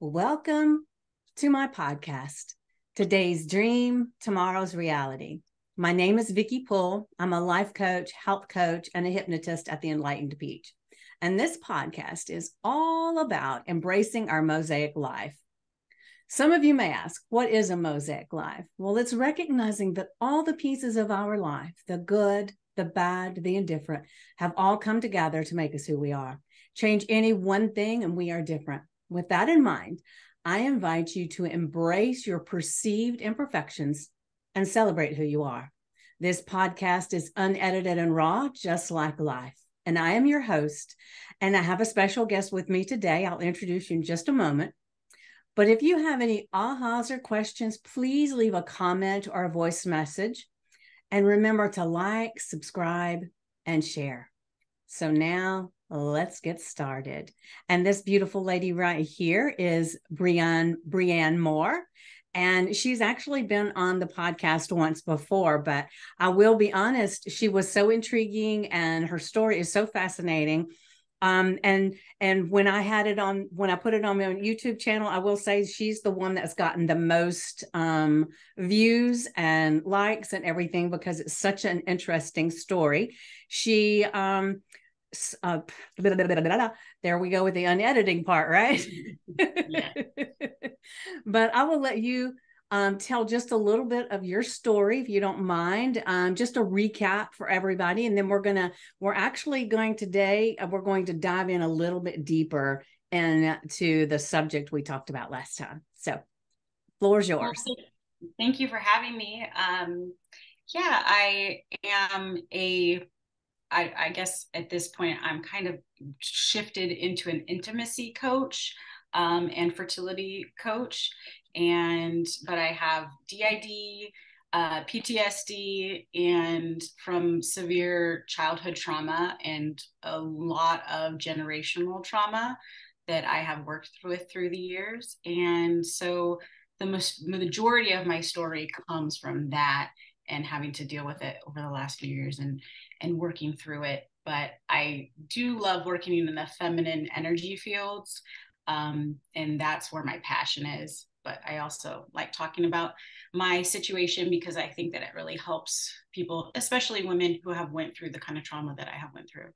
Welcome to my podcast. Today's dream, tomorrow's reality. My name is Vickie Poole. I'm a life coach, health coach, and a hypnotist at the Enlightened Peach. And this podcast is all about embracing our mosaic life. Some of you may ask, what is a mosaic life? Well, it's recognizing that all the pieces of our life, the good, the bad, the indifferent, have all come together to make us who we are. Change any one thing and we are different. With that in mind, I invite you to embrace your perceived imperfections and celebrate who you are. This podcast is unedited and raw, just like life. And I am your host. And I have a special guest with me today. I'll introduce you in just a moment. But if you have any ahas or questions, please leave a comment or a voice message. And remember to like, subscribe, and share. So now let's get started. And this beautiful lady right here is Breanne Breanne Moore. And she's actually been on the podcast once before, but I will be honest, she was so intriguing and her story is so fascinating. Um, and and when I had it on, when I put it on my YouTube channel, I will say she's the one that's gotten the most um, views and likes and everything because it's such an interesting story. She um, uh, blah, blah, blah, there we go with the unediting part, right? yeah. but I will let you um, tell just a little bit of your story, if you don't mind, um, just a recap for everybody, and then we're gonna we're actually going today uh, we're going to dive in a little bit deeper into the subject we talked about last time. So, floor's yours. Thank you for having me. Um, yeah, I am a I, I, guess at this point I'm kind of shifted into an intimacy coach um, and fertility coach, and but I have DID, uh, PTSD, and from severe childhood trauma and a lot of generational trauma that I have worked with through the years, and so the most majority of my story comes from that and having to deal with it over the last few years and and working through it. But i do love working in the feminine energy fields um, and that's where my passion is. But i also like talking about my situation because i think that it really helps people especially women who have went through the kind of trauma that i have went through.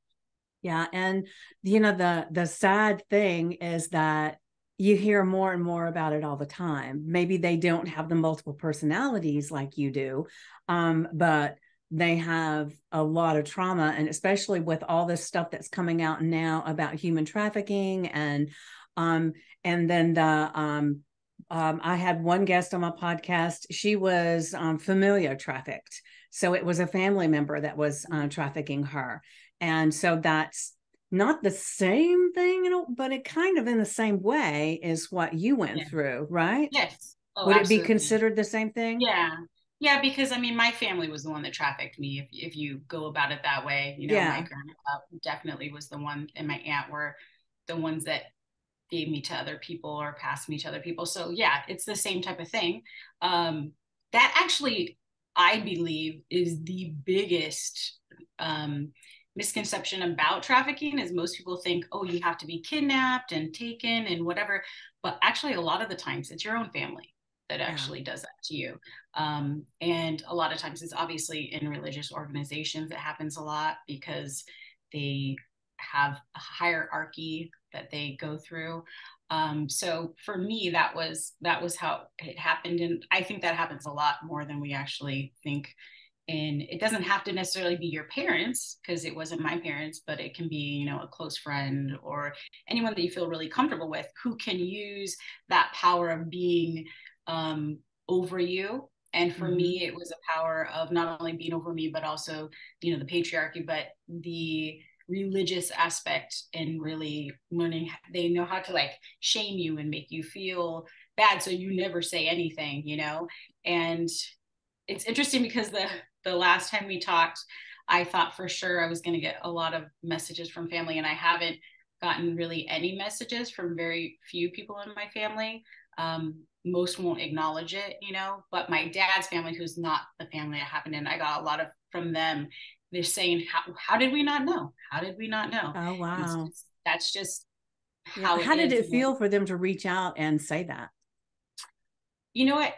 Yeah and you know the the sad thing is that you hear more and more about it all the time. Maybe they don't have the multiple personalities like you do, um, but they have a lot of trauma. And especially with all this stuff that's coming out now about human trafficking and um, and then the um, um, I had one guest on my podcast. She was um, familiar trafficked. So it was a family member that was uh, trafficking her. And so that's not the same thing, you know, but it kind of in the same way is what you went yeah. through, right? Yes. Oh, Would absolutely. it be considered the same thing? Yeah. Yeah, because I mean, my family was the one that trafficked me. If if you go about it that way, you know, yeah. my grandpa definitely was the one, and my aunt were the ones that gave me to other people or passed me to other people. So yeah, it's the same type of thing. Um, that actually, I believe, is the biggest um, misconception about trafficking is most people think, oh, you have to be kidnapped and taken and whatever. But actually, a lot of the times it's your own family that actually yeah. does that to you. Um, and a lot of times it's obviously in religious organizations it happens a lot because they have a hierarchy that they go through. Um, so for me, that was that was how it happened, and I think that happens a lot more than we actually think and it doesn't have to necessarily be your parents because it wasn't my parents but it can be you know a close friend or anyone that you feel really comfortable with who can use that power of being um, over you and for mm-hmm. me it was a power of not only being over me but also you know the patriarchy but the religious aspect and really learning they know how to like shame you and make you feel bad so you never say anything you know and it's interesting because the the last time we talked, I thought for sure I was going to get a lot of messages from family, and I haven't gotten really any messages from very few people in my family. Um, most won't acknowledge it, you know, but my dad's family, who's not the family I happened in, I got a lot of from them. They're saying, How, how did we not know? How did we not know? Oh, wow. That's just how, how did it feel for them to reach out and say that? You know what?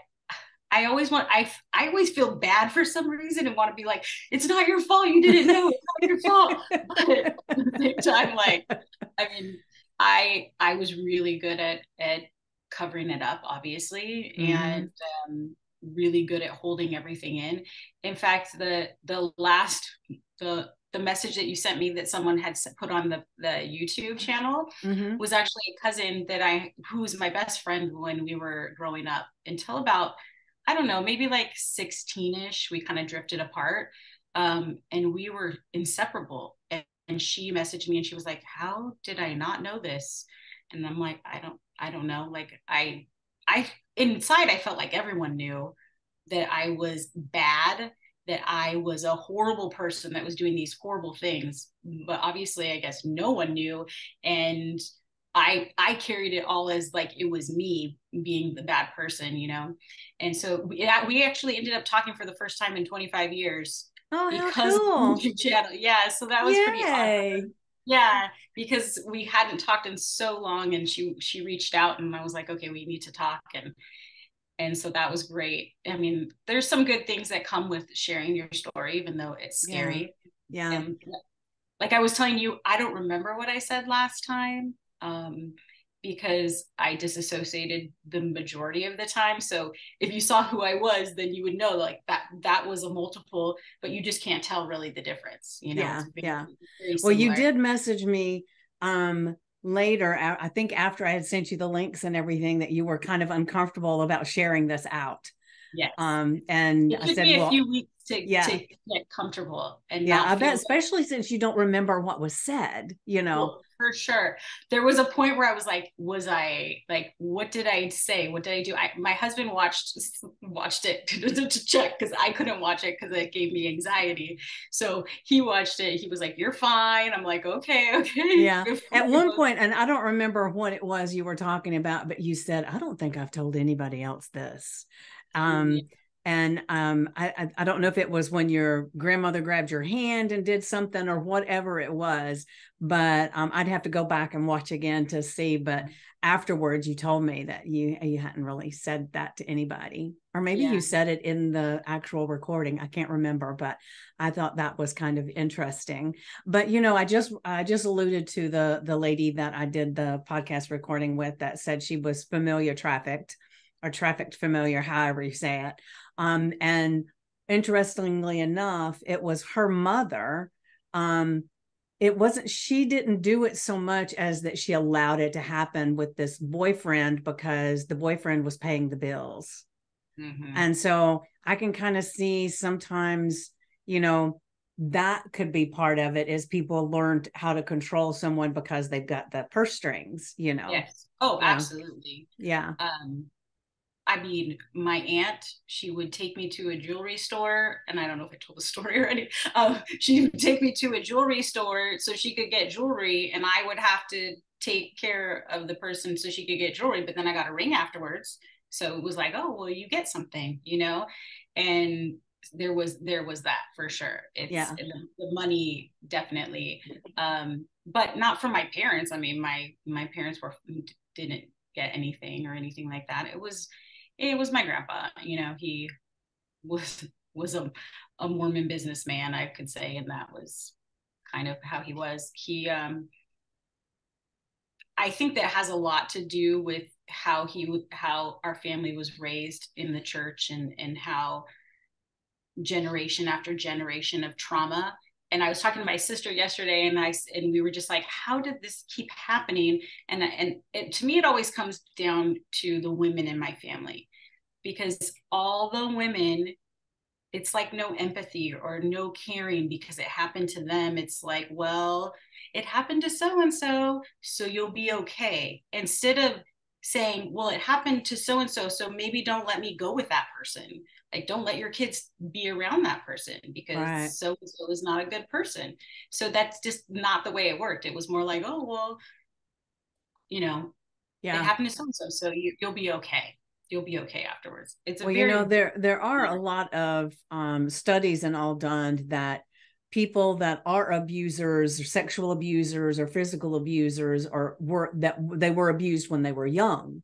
I always want I I always feel bad for some reason and want to be like, it's not your fault. You didn't know. It's not your fault. But at the same time, like, I mean, I I was really good at at covering it up, obviously, mm-hmm. and um, really good at holding everything in. In fact, the the last the the message that you sent me that someone had put on the the YouTube channel mm-hmm. was actually a cousin that I who was my best friend when we were growing up until about I don't know maybe like 16ish we kind of drifted apart um, and we were inseparable and, and she messaged me and she was like how did I not know this and I'm like I don't I don't know like I I inside I felt like everyone knew that I was bad that I was a horrible person that was doing these horrible things. But obviously, I guess no one knew. And I I carried it all as like it was me being the bad person, you know. And so we, we actually ended up talking for the first time in 25 years. Oh, because cool. channel. Yeah, so that was Yay. pretty awesome. Yeah, because we hadn't talked in so long and she she reached out and I was like, okay, we need to talk and and so that was great i mean there's some good things that come with sharing your story even though it's scary yeah, yeah. And like i was telling you i don't remember what i said last time um, because i disassociated the majority of the time. So if you saw who i was then you would know like that that was a multiple but you just can't tell really the difference you know? Yeah very, yeah. very well you did message me um later i think after i had sent you the links and everything that you were kind of uncomfortable about sharing this out. Yeah um and it i said well, a few weeks to, yeah. to get comfortable and yeah i bet especially since you don't remember what was said you know? Well, for sure. There was a point where I was like, was I like, what did I say? What did I do? I, my husband watched watched it to, check because I couldn't watch it because it gave me anxiety. So he watched it. He was like, "You're fine." I'm like, "Okay, okay." Yeah. At one point, and I don't remember what it was you were talking about, but you said, "I don't think I've told anybody else this." Um, and um, I, I don't know if it was when your grandmother grabbed your hand and did something or whatever it was, but um, I'd have to go back and watch again to see. But afterwards, you told me that you you hadn't really said that to anybody, or maybe yeah. you said it in the actual recording. I can't remember, but I thought that was kind of interesting. But you know, I just I just alluded to the the lady that I did the podcast recording with that said she was familiar trafficked or trafficked familiar, however you say it. Um, and interestingly enough, it was her mother. Um, it wasn't, she didn't do it so much as that she allowed it to happen with this boyfriend because the boyfriend was paying the bills. Mm-hmm. And so I can kind of see sometimes, you know, that could be part of it is people learned how to control someone because they've got the purse strings, you know. Yes. Oh, absolutely. Yeah. Um, I mean, my aunt, she would take me to a jewelry store, and I don't know if I told the story already. Um, she would take me to a jewelry store so she could get jewelry, and I would have to take care of the person so she could get jewelry. But then I got a ring afterwards, so it was like, oh, well, you get something, you know. And there was there was that for sure. It's yeah. the, the money definitely, um, but not from my parents. I mean, my my parents were didn't get anything or anything like that. It was it was my grandpa. You know, he was was a, a Mormon businessman, I could say, and that was kind of how he was. He um I think that has a lot to do with how he how our family was raised in the church and and how generation after generation of trauma and I was talking to my sister yesterday, and I and we were just like, how did this keep happening? And and it, to me, it always comes down to the women in my family, because all the women, it's like no empathy or no caring because it happened to them. It's like, well, it happened to so and so, so you'll be okay. Instead of saying, well, it happened to so and so, so maybe don't let me go with that person. Like don't let your kids be around that person because so and so is not a good person. So that's just not the way it worked. It was more like oh well you know yeah. it happened to so and so so you, you'll be okay. You'll be okay afterwards. It's well very- you know there there are a lot of um, studies and all done that people that are abusers or sexual abusers or physical abusers or were that they were abused when they were young.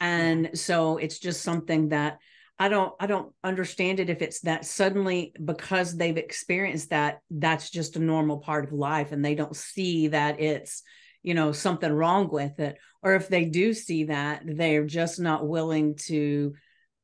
And so it's just something that i don't i don't understand it if it's that suddenly because they've experienced that that's just a normal part of life and they don't see that it's you know something wrong with it. Or if they do see that they're just not willing to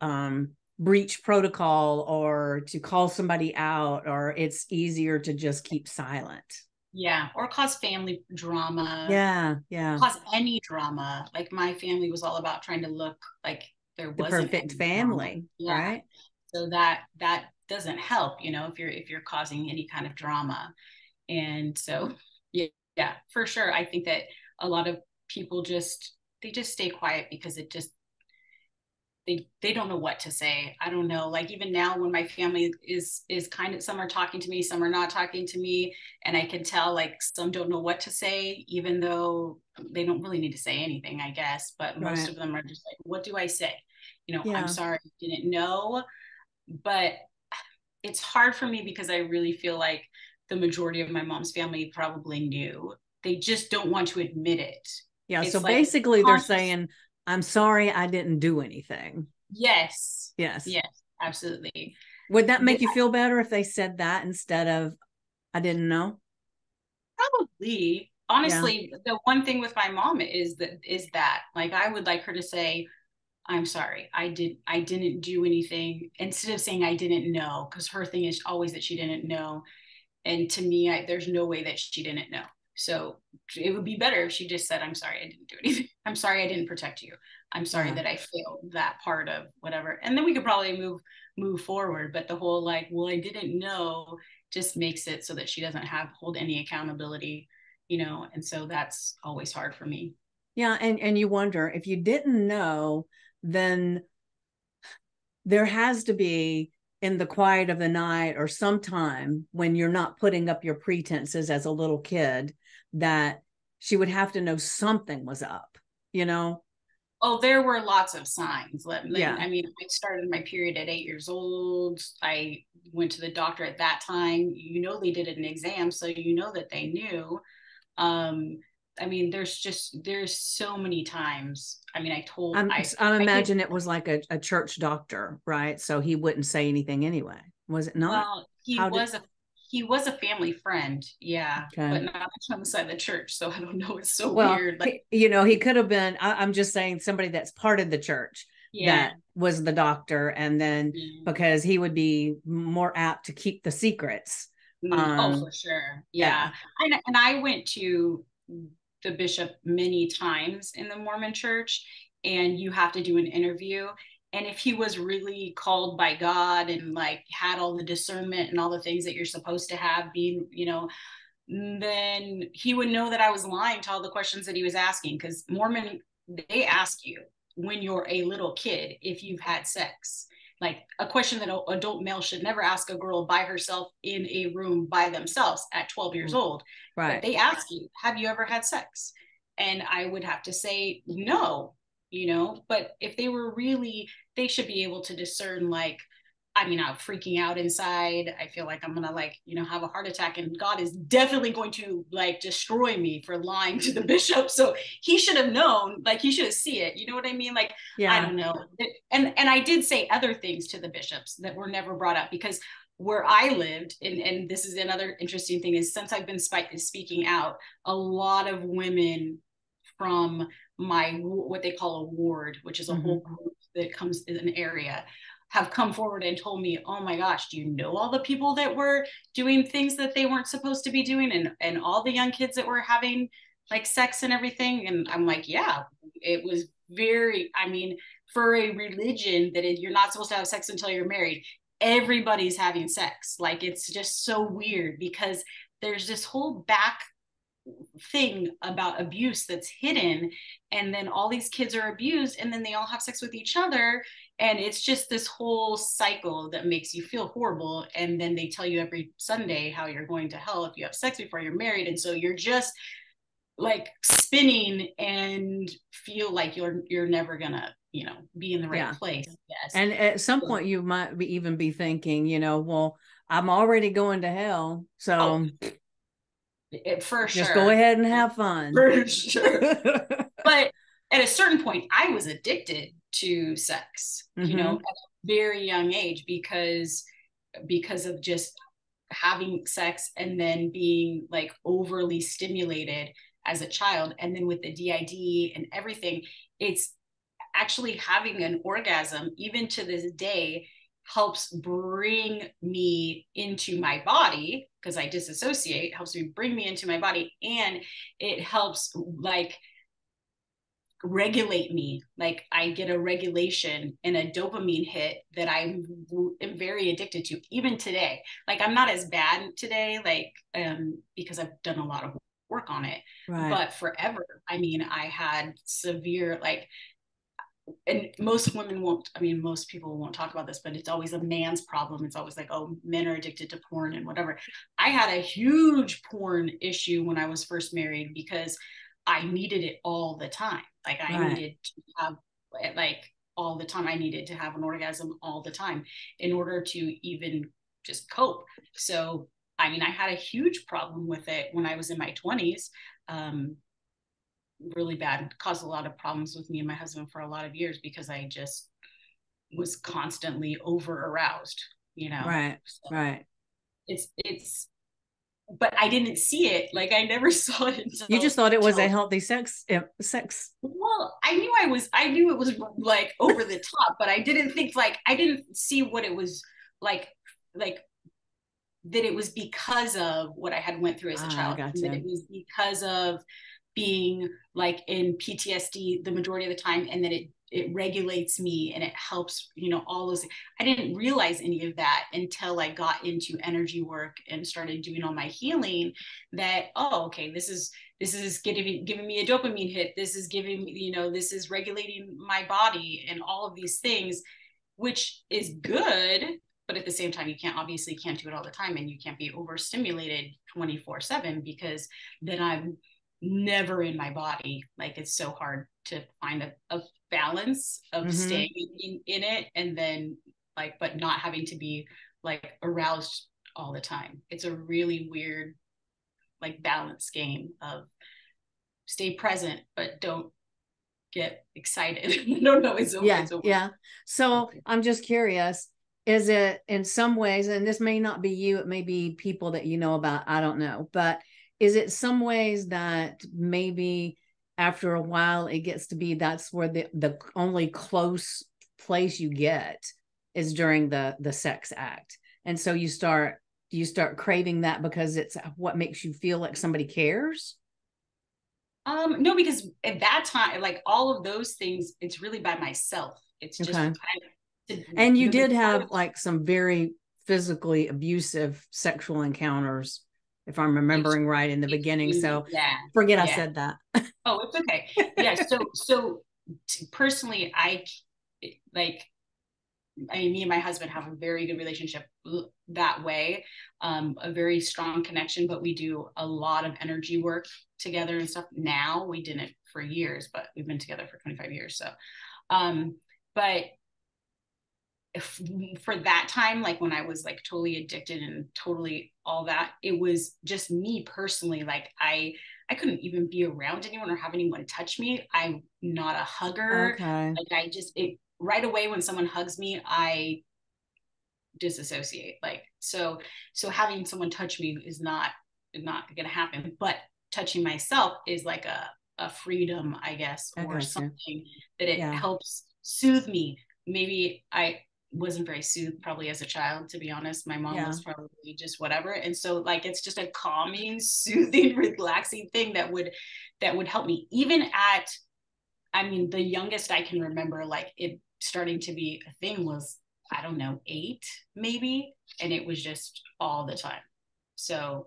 um breach protocol or to call somebody out or it's easier to just keep silent. Yeah or cause family drama. Yeah yeah. Cause any drama. Like my family was all about trying to look like there was the perfect family yeah. right? So that that doesn't help you know if you're if you're causing any kind of drama. And so yeah yeah for sure. I think that a lot of people just they just stay quiet because it just they they don't know what to say. I don't know. Like even now when my family is is kind of some are talking to me some are not talking to me and i can tell like some don't know what to say even though they don't really need to say anything i guess. But most right. of them are just like what do i say? You know yeah. i'm sorry didn't know. But it's hard for me because i really feel like the majority of my mom's family probably knew. They just don't want to admit it. Yeah it's so like basically they're saying I'm sorry I didn't do anything. Yes. Yes. Yes, absolutely. Would that make you feel better if they said that instead of I didn't know? Probably. Honestly, yeah. the one thing with my mom is that is that like I would like her to say I'm sorry. I did I didn't do anything instead of saying I didn't know because her thing is always that she didn't know. And to me, I, there's no way that she didn't know. So it would be better if she just said, I'm sorry, I didn't do anything. I'm sorry, I didn't protect you. I'm sorry yeah. that I failed that part of whatever. And then we could probably move move forward. But the whole like, well, I didn't know just makes it so that she doesn't have hold any accountability, you know, and so that's always hard for me. Yeah. And and you wonder if you didn't know, then there has to be in the quiet of the night or sometime when you're not putting up your pretenses as a little kid that she would have to know something was up, you know? Oh, there were lots of signs. Let, yeah. I mean, I started my period at eight years old. I went to the doctor at that time. You know, they did an exam, so you know that they knew. Um, I mean, there's just there's so many times. I mean, I told I'm, I, I imagine I it was like a, a church doctor, right? So he wouldn't say anything anyway. Was it not? Well, he How was did... a he was a family friend, yeah, okay. but not on the side of the church. So I don't know. It's so well, weird. Like, you know, he could have been. I, am just saying somebody that's part of the church yeah. that was the doctor, and then mm-hmm. because he would be more apt to keep the secrets. Mm-hmm. Um, oh, for sure, yeah. yeah. And, and I went to the bishop many times in the Mormon church, and you have to do an interview and if he was really called by god and like had all the discernment and all the things that you're supposed to have being you know then he would know that i was lying to all the questions that he was asking because mormon they ask you when you're a little kid if you've had sex. Like a question that an adult male should never ask a girl by herself in a room by themselves at 12 years mm. old. Right. but they ask you have you ever had sex? And i would have to say no you know but if they were really they should be able to discern like I mean, I'm freaking out inside. I feel like I'm gonna like, you know, have a heart attack, and God is definitely going to like destroy me for lying to the bishop. So he should have known, like he should have see it. You know what I mean? Like, yeah. I don't know. And and I did say other things to the bishops that were never brought up because where I lived, and, and this is another interesting thing, is since I've been speaking out, a lot of women from my what they call a ward, which is a mm-hmm. whole group that comes in an area, have come forward and told me, "Oh my gosh, do you know all the people that were doing things that they weren't supposed to be doing, and and all the young kids that were having like sex and everything?" And I'm like, "Yeah, it was very. I mean, for a religion that is, you're not supposed to have sex until you're married." everybody's having sex like it's just so weird because there's this whole back thing about abuse that's hidden and then all these kids are abused and then they all have sex with each other and it's just this whole cycle that makes you feel horrible and then they tell you every sunday how you're going to hell if you have sex before you're married and so you're just like spinning and feel like you're you're never gonna you know be in the right yeah. place yes and at some point you might be even be thinking you know well I'm already going to hell. So oh, it, for just go ahead and have fun. For sure. but at a certain point, I was addicted to sex, mm-hmm. you know, mm-hmm. at a very young age because because of just having sex and then being like overly stimulated as a child and then with the DID and everything it's actually having an orgasm even to this day helps bring me into my body because I disassociate helps me bring me into my body and it helps like regulate me like i get a regulation and a dopamine hit that i am very addicted to even today like i'm not as bad today like um because i've done a lot of work on it right. but forever i mean i had severe like and most women won't i mean most people won't talk about this but it's always a man's problem it's always like oh men are addicted to porn and whatever i had a huge porn issue when i was first married because i needed it all the time like I right. needed to have like all the time. I needed to have an orgasm all the time in order to even just cope. So I mean, I had a huge problem with it when I was in my 20s. Um, really bad, caused a lot of problems with me and my husband for a lot of years because I just was constantly over aroused, you know. Right. So right. It's it's but I didn't see it. Like I never saw it. Until, you just thought it was a healthy sex sex. Well, I knew I was. I knew it was like over the top, but I didn't think like I didn't see what it was like. Like that it was because of what I had went through as a ah, child. Gotcha. That it was because of being like in PTSD the majority of the time, and that it it regulates me and it helps you know all those i didn't realize any of that until i got into energy work and started doing all my healing that oh okay this is this is giving giving me a dopamine hit. This is giving me you know this is regulating my body and all of these things which is good but at the same time you can't obviously can't do it all the time and you can't be overstimulated 24 7 because then i'm never in my body. Like it's so hard to find a, a balance of mm-hmm. staying in, in it and then like but not having to be like aroused all the time. It's a really weird like balance game of stay present but don't get excited. No no it's yeah yeah. So i'm just curious is it in some ways and this may not be you it may be people that you know about i don't know but is it some ways that maybe after a while it gets to be that's where the the only close place you get is during the the sex act. And so you start you start craving that because it's what makes you feel like somebody cares? Um no because at that time like all of those things it's really by myself. It's just okay. I, and you did have like some very physically abusive sexual encounters if I'm remembering right in the beginning. So yeah, forget yeah. I said that. oh, it's okay. Yeah. So, so personally, I like, I mean, me and my husband have a very good relationship that way, um, a very strong connection, but we do a lot of energy work together and stuff. Now we didn't for years, but we've been together for 25 years. So, um, but for that time like when i was like totally addicted and totally all that it was just me personally like i i couldn't even be around anyone or have anyone touch me i'm not a hugger okay. like i just it right away when someone hugs me i disassociate like so so having someone touch me is not not gonna happen but touching myself is like a a freedom i guess or something that it yeah. helps soothe me maybe i wasn't very soothed probably as a child to be honest. My mom yeah. was probably just whatever. And so like it's just a calming soothing relaxing thing that would that would help me. Even at i mean the youngest i can remember like it starting to be a thing was i don't know eight maybe. And it was just all the time. So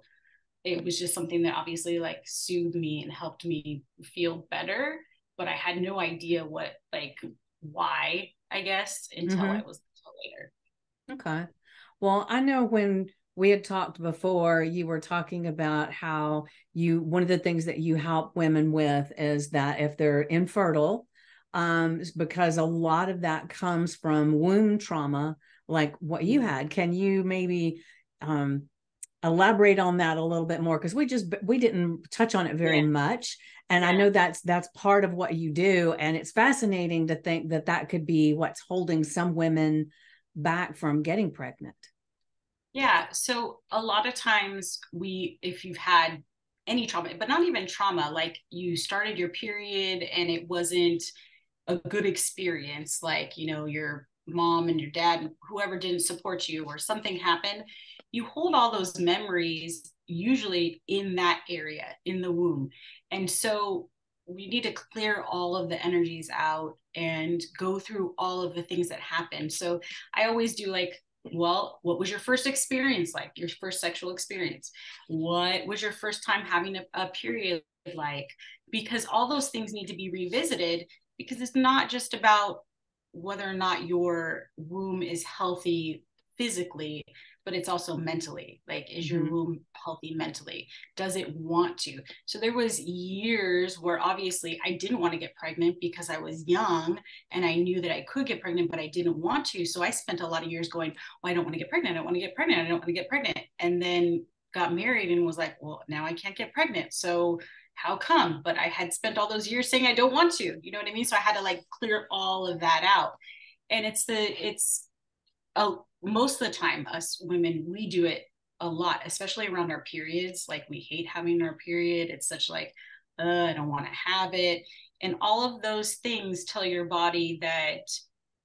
it was just something that obviously like soothed me and helped me feel better. But i had no idea what like why i guess until mm-hmm. i was later. Okay. Well, I know when we had talked before, you were talking about how you, one of the things that you help women with is that if they're infertile, um, because a lot of that comes from womb trauma, like what you mm-hmm. had. Can you maybe um, elaborate on that a little bit more because we just we didn't touch on it very yeah. much and yeah. i know that's that's part of what you do and it's fascinating to think that that could be what's holding some women back from getting pregnant. Yeah so a lot of times we if you've had any trauma but not even trauma like you started your period and it wasn't a good experience like you know your mom and your dad whoever didn't support you or something happened you hold all those memories usually in that area in the womb. And so we need to clear all of the energies out and go through all of the things that happened. so i always do like well what was your first experience like? Your first sexual experience? What was your first time having a, a period like? Because all those things need to be revisited because it's not just about whether or not your womb is healthy physically but it's also mentally like is your mm-hmm. womb healthy mentally? Does it want to? So there was years where obviously i didn't want to get pregnant because i was young and i knew that i could get pregnant but i didn't want to. So i spent a lot of years going well i don't want to get pregnant. I don't want to get pregnant. I don't want to get pregnant. And then got married and was like well now i can't get pregnant. So how come? But i had spent all those years saying i don't want to. You know what i mean? So i had to like clear all of that out. And it's the it's most of the time us women we do it a lot especially around our periods. Like we hate having our period. It's such like uh, i don't want to have it. And all of those things tell your body that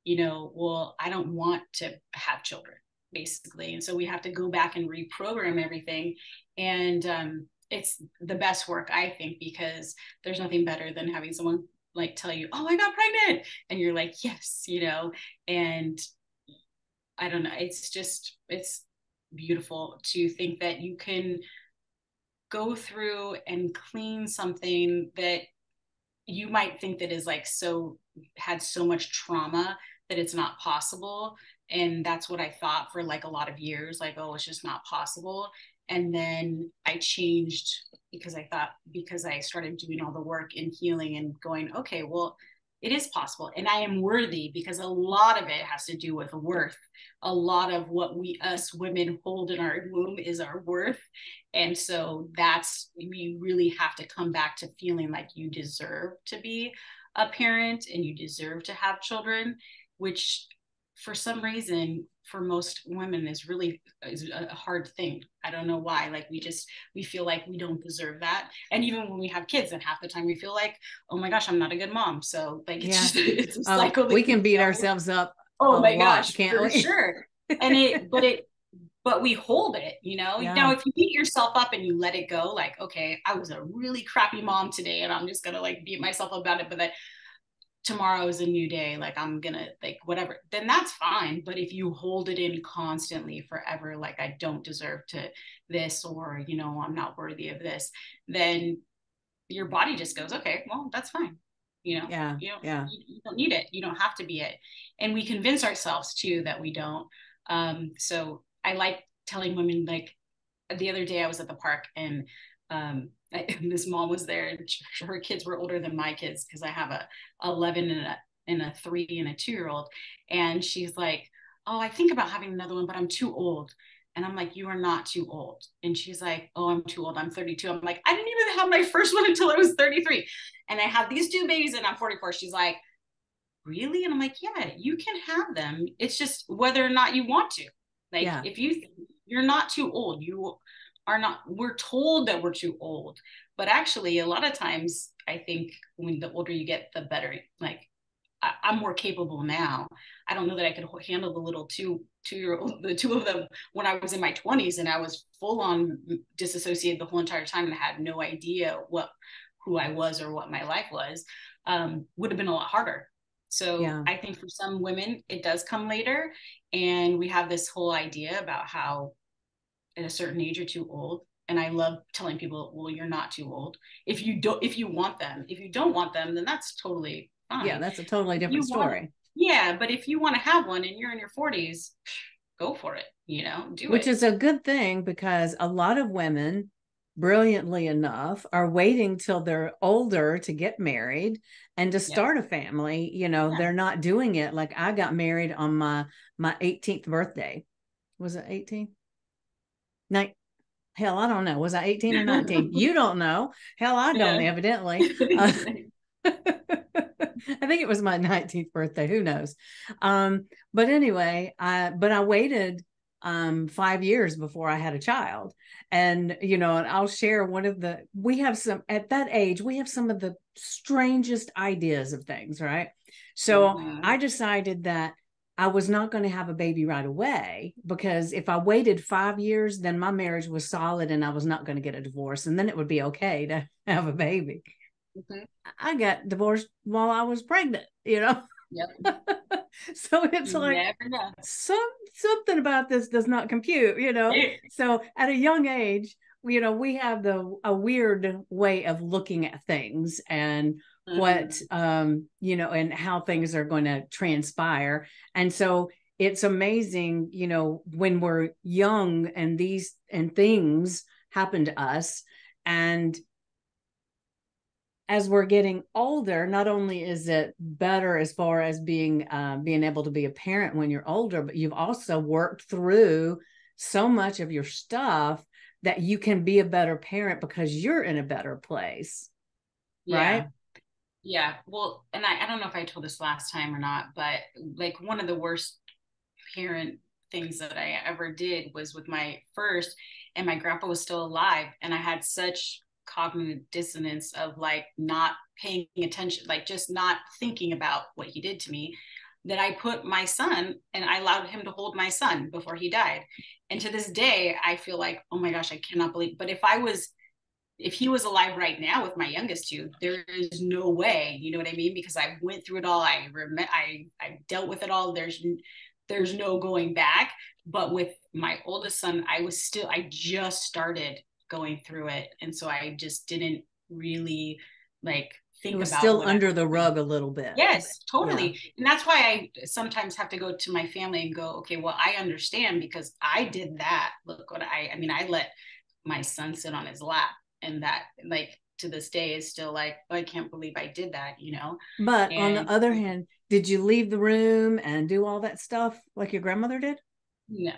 you know well i don't want to have children basically. And so we have to go back and reprogram everything. And um, it's the best work i think because there's nothing better than having someone like tell you oh i got pregnant. And you're like yes you know? And I don't know. It's just, it's beautiful to think that you can go through and clean something that you might think that is like so had so much trauma that it's not possible and that's what i thought for like a lot of years like oh it's just not possible and then i changed because i thought because i started doing all the work in healing and going okay well it is possible and i am worthy because a lot of it has to do with worth. A lot of what we us women hold in our womb is our worth and so that's we really have to come back to feeling like you deserve to be a parent and you deserve to have children which for some reason for most women is really is a hard thing. I don't know why. Like we just we feel like we don't deserve that. And even when we have kids, and half the time we feel like, oh my gosh, I'm not a good mom. So like it's yeah. just it's oh, a oh, cycle. we can beat ourselves up. Oh my gosh, can't we? Sure. And it but it but we hold it, you know. Yeah. Now, if you beat yourself up and you let it go, like, okay, I was a really crappy mom today, and I'm just gonna like beat myself about it, but that tomorrow is a new day like i'm gonna like whatever then that's fine. But if you hold it in constantly forever like i don't deserve to this or you know i'm not worthy of this then your body just goes okay well that's fine. You know? Yeah you don't, yeah. you, you don't need it. You don't have to be it. And we convince ourselves too that we don't. Um so i like telling women like the other day i was at the park and um and this mom was there and her kids were older than my kids because I have a 11 and a, and a three and a two year old. And she's like, Oh, I think about having another one, but I'm too old. And I'm like, You are not too old. And she's like, Oh, I'm too old. I'm 32. I'm like, I didn't even have my first one until I was 33. And I have these two babies and I'm 44. She's like, Really? And I'm like, Yeah, you can have them. It's just whether or not you want to. Like, yeah. if you, you're not too old, you are not we're told that we're too old but actually a lot of times i think when the older you get the better like I, am more capable now i don't know that i could handle the little two two year old the two of them when i was in my 20s and i was full on disassociated the whole entire time and had no idea what who i was or what my life was um, would have been a lot harder so yeah. I think for some women, it does come later. And we have this whole idea about how at a certain age you're too old and i love telling people well you're not too old if you don't if you want them if you don't want them then that's totally fine yeah that's a totally different story want, yeah but if you want to have one and you're in your 40s go for it you know do it. which it. is a good thing because a lot of women brilliantly enough are waiting till they're older to get married and to start yeah. a family you know yeah. they're not doing it like i got married on my my 18th birthday was it 18 Night. Hell, I don't know. Was I 18 or 19? you don't know. Hell, I don't yeah. evidently. Uh, I think it was my 19th birthday. Who knows? Um, but anyway, I but I waited um, five years before I had a child. And, you know, and I'll share one of the, we have some, at that age, we have some of the strangest ideas of things, right? So mm-hmm. I decided that I was not going to have a baby right away because if I waited five years, then my marriage was solid and I was not going to get a divorce. And then it would be okay to have a baby. Mm-hmm. I got divorced while I was pregnant, you know? Yep. so it's you like some something about this does not compute, you know. so at a young age, you know, we have the a weird way of looking at things and mm-hmm. what um, you know, and how things are going to transpire. And so it's amazing, you know, when we're young and these and things happen to us and as we're getting older, not only is it better as far as being uh, being able to be a parent when you're older, but you've also worked through so much of your stuff that you can be a better parent because you're in a better place, yeah. right? Yeah. Well, and I, I don't know if I told this last time or not, but like one of the worst parent things that I ever did was with my first, and my grandpa was still alive, and I had such cognitive dissonance of like not paying attention, like just not thinking about what he did to me, that I put my son and I allowed him to hold my son before he died. And to this day, I feel like, oh my gosh, I cannot believe. But if I was, if he was alive right now with my youngest two, there is no way, you know what I mean? Because I went through it all. I rem- I I dealt with it all. There's there's no going back. But with my oldest son, I was still, I just started going through it and so i just didn't really like think it was still under the rug a little bit yes totally yeah. and that's why i sometimes have to go to my family and go okay well i understand because i did that look what i i mean i let my son sit on his lap and that like to this day is still like oh, i can't believe i did that you know but and, on the other hand did you leave the room and do all that stuff like your grandmother did no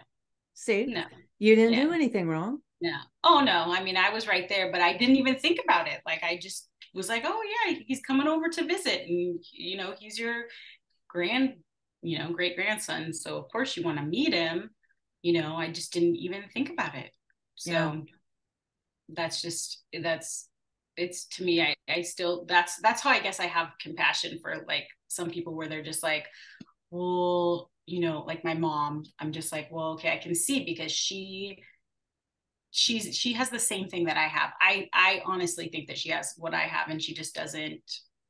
see no you didn't do anything wrong no. Oh no. I mean, I was right there, but I didn't even think about it. Like I just was like, oh yeah, he's coming over to visit, and you know, he's your grand, you know, great grandson. So of course you want to meet him. You know, I just didn't even think about it. So yeah. That's just that's it's to me. I I still that's that's how I guess I have compassion for like some people where they're just like, well, you know, like my mom. I'm just like, well, okay, I can see because she she's she has the same thing that I have. I I honestly think that she has what I have and she just doesn't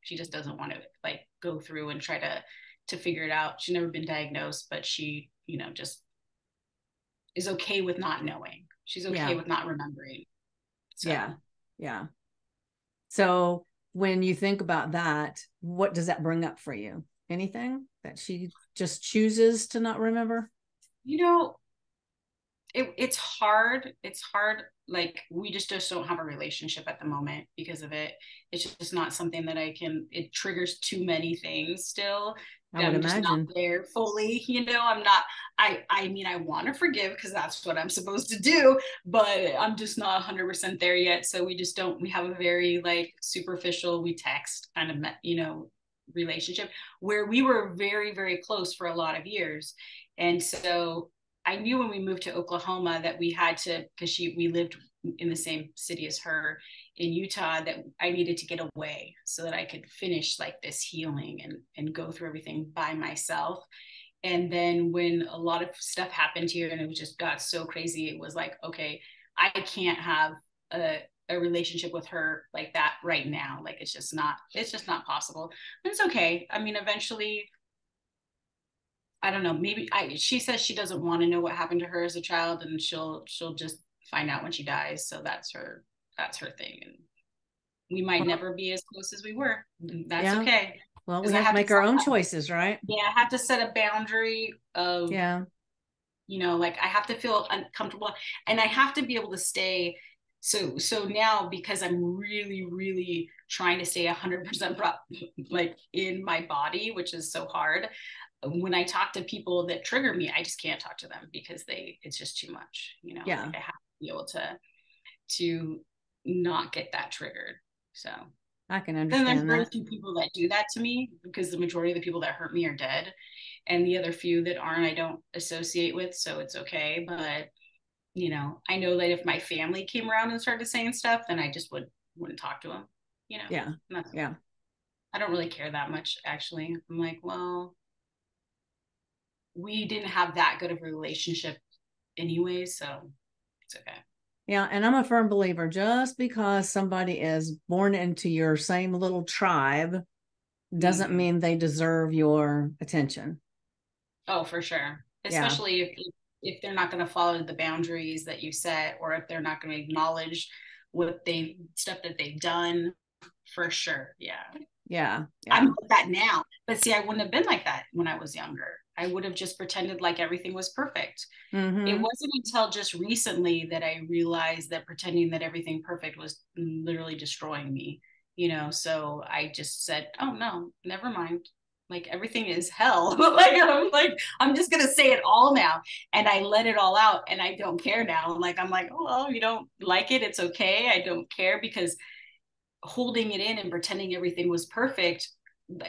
she just doesn't want to like go through and try to to figure it out. She's never been diagnosed, but she, you know, just is okay with not knowing. She's okay yeah. with not remembering. So. Yeah. Yeah. So when you think about that, what does that bring up for you? Anything that she just chooses to not remember? You know, it, it's hard it's hard like we just just don't have a relationship at the moment because of it it's just not something that i can it triggers too many things still I would I'm imagine. not there fully you know i'm not i i mean i want to forgive because that's what i'm supposed to do but i'm just not 100% there yet so we just don't we have a very like superficial we text kind of you know relationship where we were very very close for a lot of years and so I knew when we moved to Oklahoma that we had to, because she we lived in the same city as her in Utah, that I needed to get away so that I could finish like this healing and and go through everything by myself. And then when a lot of stuff happened here and it just got so crazy, it was like, okay, I can't have a a relationship with her like that right now. Like it's just not, it's just not possible. And it's okay. I mean, eventually I don't know, maybe I she says she doesn't want to know what happened to her as a child and she'll she'll just find out when she dies. So that's her that's her thing. And we might well, never be as close as we were. That's yeah. okay. Well, we have, have to make our own choices, right? Yeah, I have to set a boundary of yeah. You know, like I have to feel uncomfortable and I have to be able to stay so so now because i'm really really trying to stay 100% pro- like in my body which is so hard when I talk to people that trigger me, I just can't talk to them because they it's just too much, you know. Yeah. Like I have to be able to to not get that triggered. So I can understand. Then there's very few people that do that to me because the majority of the people that hurt me are dead, and the other few that aren't, I don't associate with, so it's okay. But you know, I know that if my family came around and started saying stuff, then I just would wouldn't talk to them. You know. Yeah. yeah. I don't really care that much, actually. I'm like, well, we didn't have that good of a relationship anyway, so it's okay. Yeah, and I'm a firm believer just because somebody is born into your same little tribe doesn't mm-hmm. mean they deserve your attention. Oh, for sure. Especially yeah. if if they're not going to follow the boundaries that you set or if they're not going to acknowledge what they stuff that they've done for sure. Yeah. Yeah. yeah. I'm like that now. But see, I wouldn't have been like that when I was younger. I would have just pretended like everything was perfect. Mm-hmm. It wasn't until just recently that I realized that pretending that everything perfect was literally destroying me, you know. So I just said, "Oh no, never mind. Like everything is hell." like I'm like I'm just gonna say it all now, and I let it all out, and I don't care now. Like I'm like, "Oh well, you don't like it, it's okay. I don't care because." holding it in and pretending everything was perfect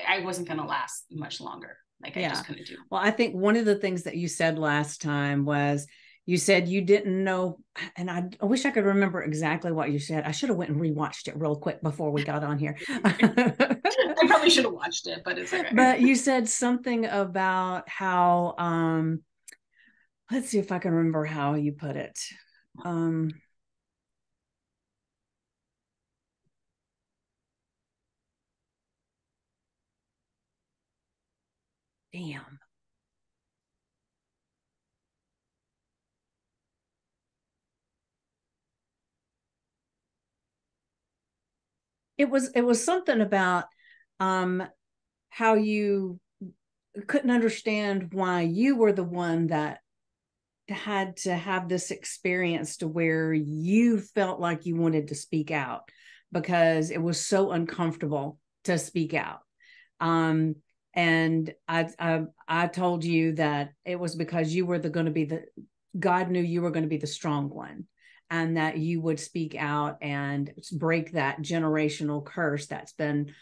i wasn't going to last much longer like I yeah. just couldn't do. Well, I think one of the things that you said last time was you said you didn't know, and I, I wish I could remember exactly what you said. I should have went and rewatched it real quick before we got on here. I probably should have watched it, but it's okay. But you said something about how um let's see if I can remember how you put it. Um It was it was something about um how you couldn't understand why you were the one that had to have this experience to where you felt like you wanted to speak out because it was so uncomfortable to speak out. Um and I, I I told you that it was because you were the going to be the God knew you were going to be the strong one and that you would speak out and break that generational curse that's been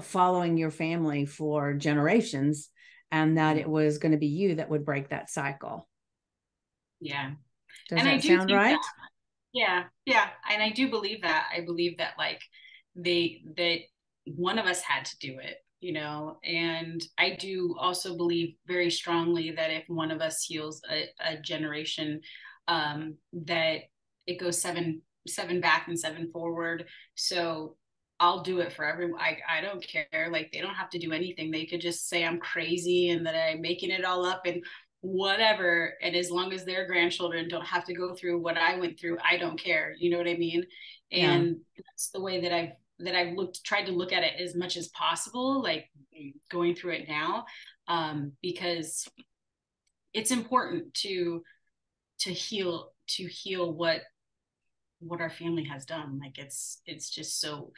following your family for generations and that it was going to be you that would break that cycle. Yeah. Does and that I do sound right? That. Yeah. Yeah. And I do believe that. I believe that like they that one of us had to do it you know and i do also believe very strongly that if one of us heals a, a generation um, that it goes seven seven back and seven forward. So i'll do it for everyone I, I don't care. Like they don't have to do anything. They could just say i'm crazy and that i'm making it all up and whatever. And as long as their grandchildren don't have to go through what i went through i don't care. You know what i mean? And yeah. that's the way that i've that I've looked tried to look at it as much as possible, like going through it now, um, because it's important to to heal to heal what what our family has done. Like it's it's just so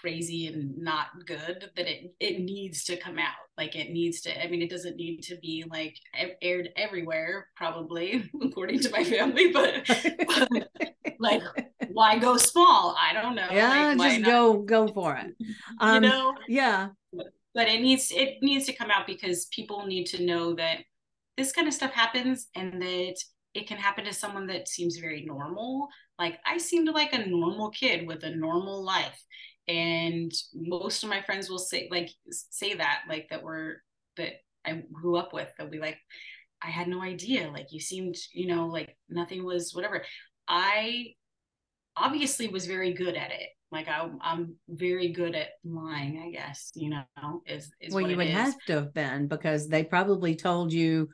crazy and not good that it it needs to come out like it needs to i mean it doesn't need to be like aired everywhere probably according to my family but, but like why go small? I don't know. Yeah like, just go go for it. Um, you know? yeah. But it needs it needs to come out because people need to know that this kind of stuff happens and that it can happen to someone that seems very normal. Like i seemed like a normal kid with a normal life. And most of my friends will say like say that like that we're that i grew up with they'll be like i had no idea. Like you seemed you know like nothing was whatever i obviously was very good at it like I, i'm very good at lying i guess you know is, is well you would is. have to have been because they probably told you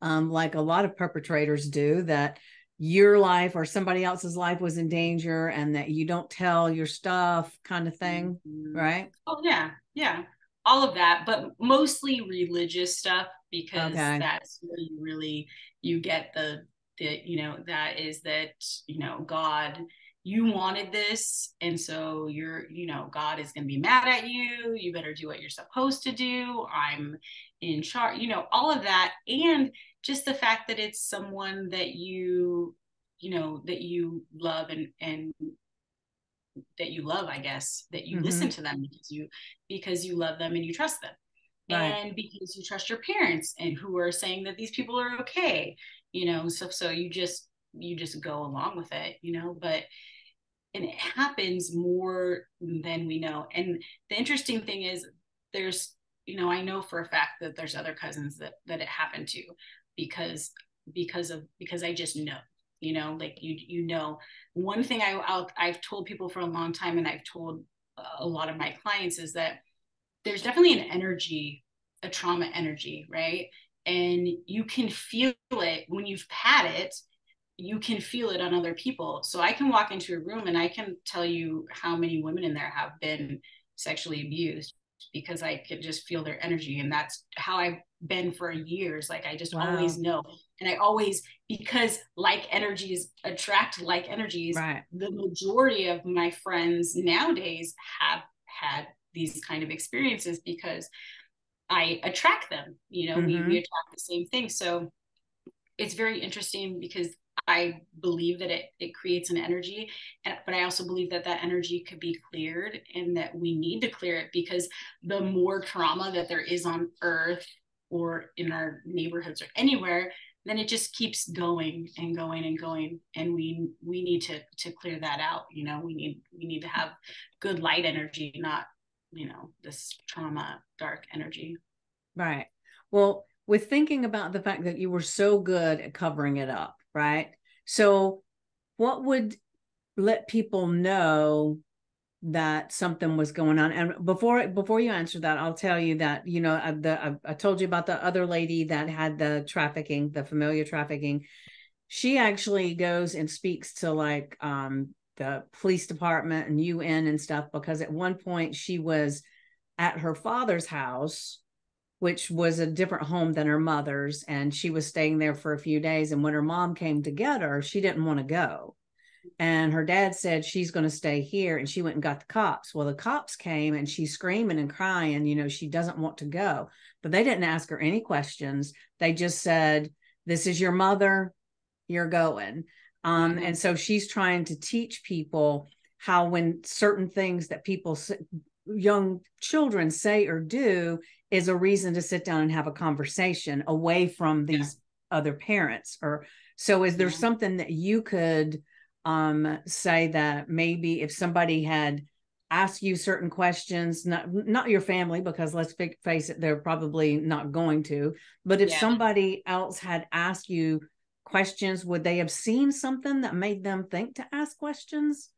um, like a lot of perpetrators do that your life or somebody else's life was in danger and that you don't tell your stuff kind of thing mm-hmm. right oh yeah yeah all of that but mostly religious stuff because okay. that's where you really you get the the you know that is that you know god you wanted this and so you're you know god is going to be mad at you you better do what you're supposed to do i'm in charge you know all of that and just the fact that it's someone that you you know that you love and and that you love i guess that you mm-hmm. listen to them because you because you love them and you trust them right. and because you trust your parents and who are saying that these people are okay you know so so you just you just go along with it you know but and it happens more than we know. And the interesting thing is there's you know i know for a fact that there's other cousins that that it happened to because because of because i just know you know like you you know. One thing I, I'll, i've told people for a long time and i've told a lot of my clients is that there's definitely an energy a trauma energy right and you can feel it when you've had it you can feel it on other people so i can walk into a room and i can tell you how many women in there have been sexually abused because i could just feel their energy and that's how i've been for years like i just wow. always know and i always because like energies attract like energies right. the majority of my friends nowadays have had these kind of experiences because i attract them you know mm-hmm. we, we mm-hmm. attract the same thing so it's very interesting because I believe that it it creates an energy, but I also believe that that energy could be cleared, and that we need to clear it because the more trauma that there is on Earth or in our neighborhoods or anywhere, then it just keeps going and going and going, and we we need to to clear that out. You know, we need we need to have good light energy, not you know this trauma dark energy. Right. Well, with thinking about the fact that you were so good at covering it up, right? So, what would let people know that something was going on? And before before you answer that, I'll tell you that you know uh, the I, I told you about the other lady that had the trafficking, the familiar trafficking. She actually goes and speaks to like um, the police department and UN and stuff because at one point she was at her father's house which was a different home than her mother's. And she was staying there for a few days. And when her mom came to get her, she didn't want to go. And her dad said, She's going to stay here. And she went and got the cops. Well, the cops came and she's screaming and crying. You know, she doesn't want to go. But they didn't ask her any questions. They just said, This is your mother. You're going. Um, mm-hmm. And so she's trying to teach people how, when certain things that people, young children say or do, is a reason to sit down and have a conversation away from these yeah. other parents or so is there yeah. something that you could um say that maybe if somebody had asked you certain questions not not your family because let's face it they're probably not going to but if yeah. somebody else had asked you questions would they have seen something that made them think to ask questions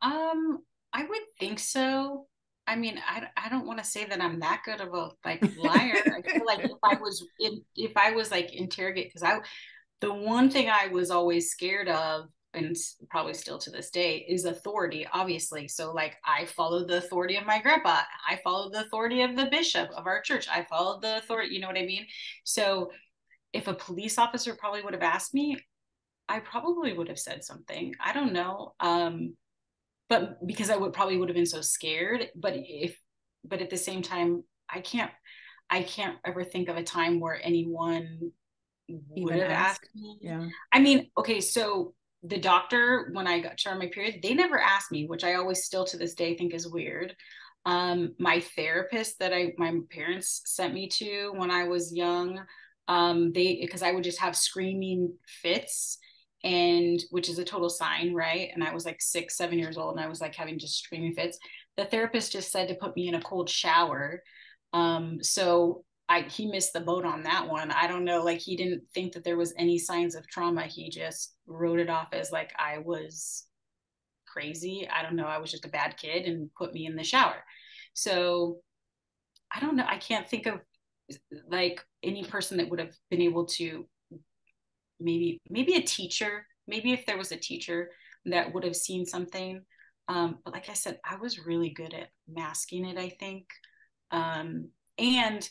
um i would think so I mean, I, I don't want to say that I'm that good of a like liar. I feel like if I was in, if I was like interrogate, because I, the one thing I was always scared of, and probably still to this day, is authority. Obviously, so like I followed the authority of my grandpa. I followed the authority of the bishop of our church. I followed the authority. You know what I mean? So, if a police officer probably would have asked me, I probably would have said something. I don't know. Um, but because I would probably would have been so scared. But if, but at the same time, I can't, I can't ever think of a time where anyone would have asked me. Yeah. I mean, okay, so the doctor when I got started my period, they never asked me, which I always still to this day think is weird. Um, my therapist that I my parents sent me to when I was young, um, they because I would just have screaming fits and which is a total sign, right? And I was like six, seven years old, and I was like having just screaming fits. The therapist just said to put me in a cold shower. Um, so I he missed the boat on that one. I don't know, like he didn't think that there was any signs of trauma. He just wrote it off as like I was crazy. I don't know. I was just a bad kid and put me in the shower. So I don't know. I can't think of like any person that would have been able to maybe maybe a teacher maybe if there was a teacher that would have seen something. Um, but like i said i was really good at masking it i think. Um, and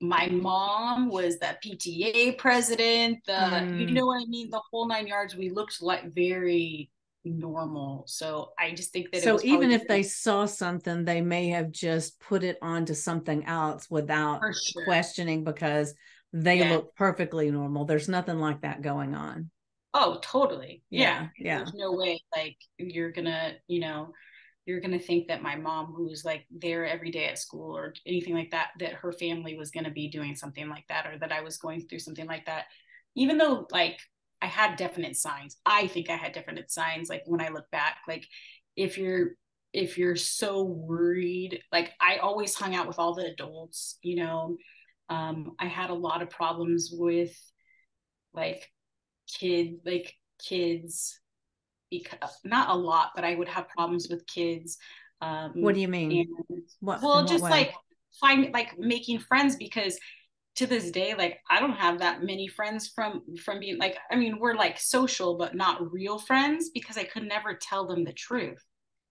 my mom was the pta president the mm. you know what i mean? The whole nine yards we looked like very normal so i just think that so even if they saw something they may have just put it onto something else without sure. questioning because they yeah. look perfectly normal. There's nothing like that going on. Oh, totally. Yeah. Yeah. There's no way like you're gonna, you know, you're gonna think that my mom, who's like there every day at school or anything like that, that her family was gonna be doing something like that or that I was going through something like that. Even though like I had definite signs. I think I had definite signs like when I look back. Like if you're if you're so worried, like I always hung out with all the adults, you know. Um, I had a lot of problems with like kid like kids because not a lot but i would have problems with kids um what do you mean and, what, well just like find like making friends because to this day like i don't have that many friends from from being like i mean we're like social but not real friends because i could never tell them the truth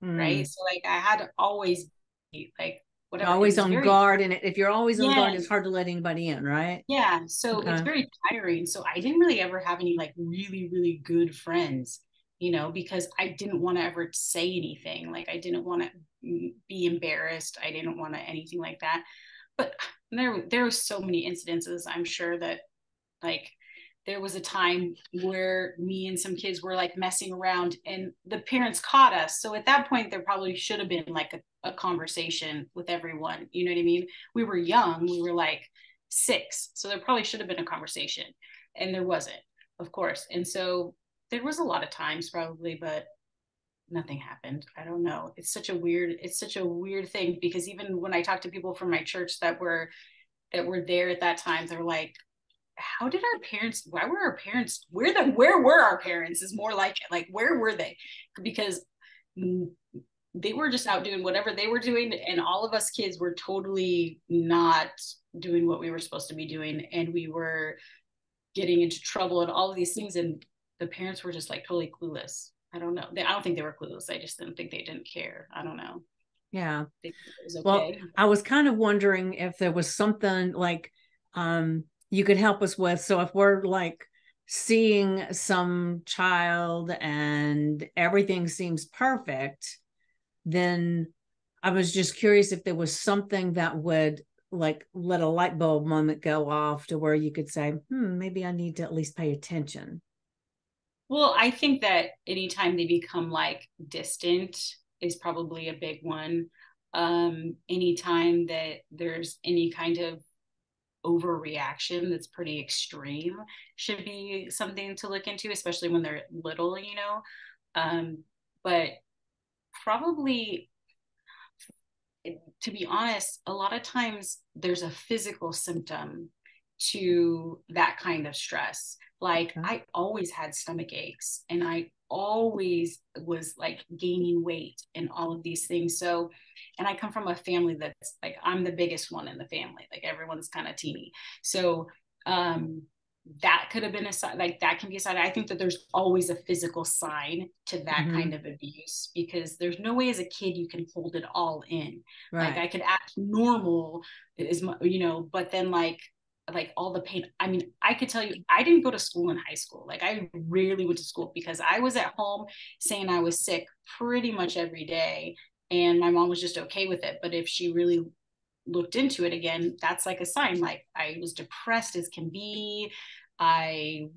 mm. right so like i had to always be like whatever. Always on very, guard, and if you're always on guard, it's hard to let anybody in, right? Yeah, so okay. it's very tiring. So I didn't really ever have any like really really good friends, you know, because I didn't want to ever say anything. Like I didn't want to be embarrassed. I didn't want to anything like that. But there there were so many incidences. I'm sure that like there was a time where me and some kids were like messing around and the parents caught us. So at that point, there probably should have been like a, a conversation with everyone. You know what I mean? We were young, we were like six. So there probably should have been a conversation. And there wasn't, of course. And so there was a lot of times probably, but nothing happened. I don't know. It's such a weird, it's such a weird thing because even when I talk to people from my church that were that were there at that time, they're like, how did our parents why were our parents where the where were our parents is more like like where were they because they were just out doing whatever they were doing and all of us kids were totally not doing what we were supposed to be doing and we were getting into trouble and all of these things and the parents were just like totally clueless i don't know they, i don't think they were clueless i just didn't think they didn't care i don't know yeah okay. well i was kind of wondering if there was something like um you could help us with. So if we're like seeing some child and everything seems perfect, then I was just curious if there was something that would like let a light bulb moment go off to where you could say, hmm, maybe I need to at least pay attention. Well, I think that anytime they become like distant is probably a big one. Um, anytime that there's any kind of overreaction that's pretty extreme should be something to look into, especially when they're little, you know. Um, but probably, to be honest, a lot of times there's a physical symptom to that kind of stress. Like okay. I always had stomach aches and I always was like gaining weight and all of these things. So, and I come from a family that's like, I'm the biggest one in the family. Like everyone's kind of teeny. So, um, that could have been a sign like that can be a sign i think that there's always a physical sign to that mm-hmm. kind of abuse because there's no way as a kid you can hold it all in right. like i could act normal is you know but then like like all the pain. I mean, I could tell you, I didn't go to school in high school. Like I rarely went to school because I was at home saying I was sick pretty much every day. And my mom was just okay with it. But if she really looked into it again, that's like a sign. Like I was depressed as can be. I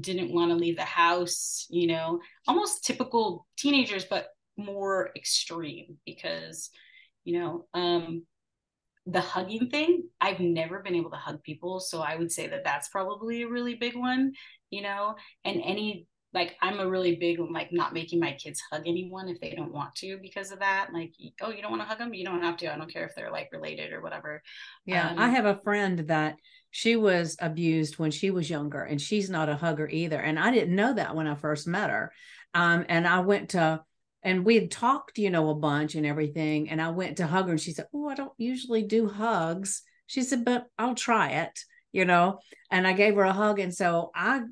didn't want to leave the house, you know, almost typical teenagers, but more extreme because, you know, um, the hugging thing i've never been able to hug people so i would say that that's probably a really big one you know? And any like i'm a really big one, like not making my kids hug anyone if they don't want to because of that like oh you don't want to hug them you don't have to i don't care if they're like related or whatever. Yeah um, i have a friend that she was abused when she was younger and she's not a hugger either and i didn't know that when i first met her um, and i went to and we had talked, you know, a bunch and everything. And I went to hug her and she said, Oh, I don't usually do hugs. She said, But I'll try it, you know. And I gave her a hug. And so I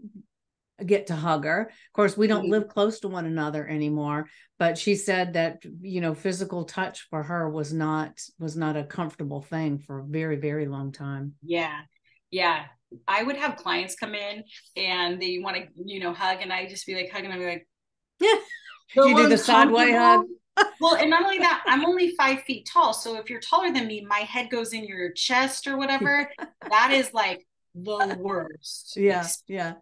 get to hug her. Of course, we don't mm-hmm. live close to one another anymore, but she said that, you know, physical touch for her was not was not a comfortable thing for a very, very long time. Yeah. Yeah. I would have clients come in and they want to, you know, hug and I just be like hugging them, be like, yeah you do the sideway hug. well, and not only that, I'm only five feet tall. So if you're taller than me, my head goes in your chest or whatever. that is like the worst. yeah, yeah.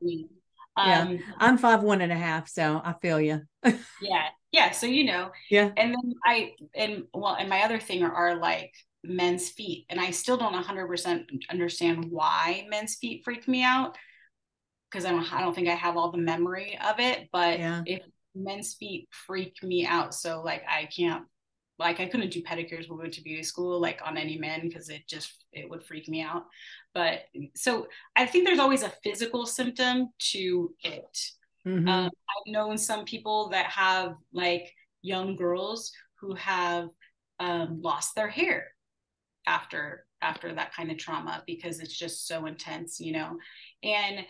Um, yeah, I'm five one and a half, so I feel you. yeah, yeah. So you know, yeah. And then I and well, and my other thing are, are like men's feet, and I still don't 100 percent understand why men's feet freak me out because I don't I don't think I have all the memory of it. But yeah. if men's feet freak me out, so like I can't like I couldn't do pedicures when we went to beauty school like on any men because it just it would freak me out. But so I think there's always a physical symptom to it. Mm-hmm. Um, I've known some people that have like young girls who have um, lost their hair after after that kind of trauma because it's just so intense, you know. And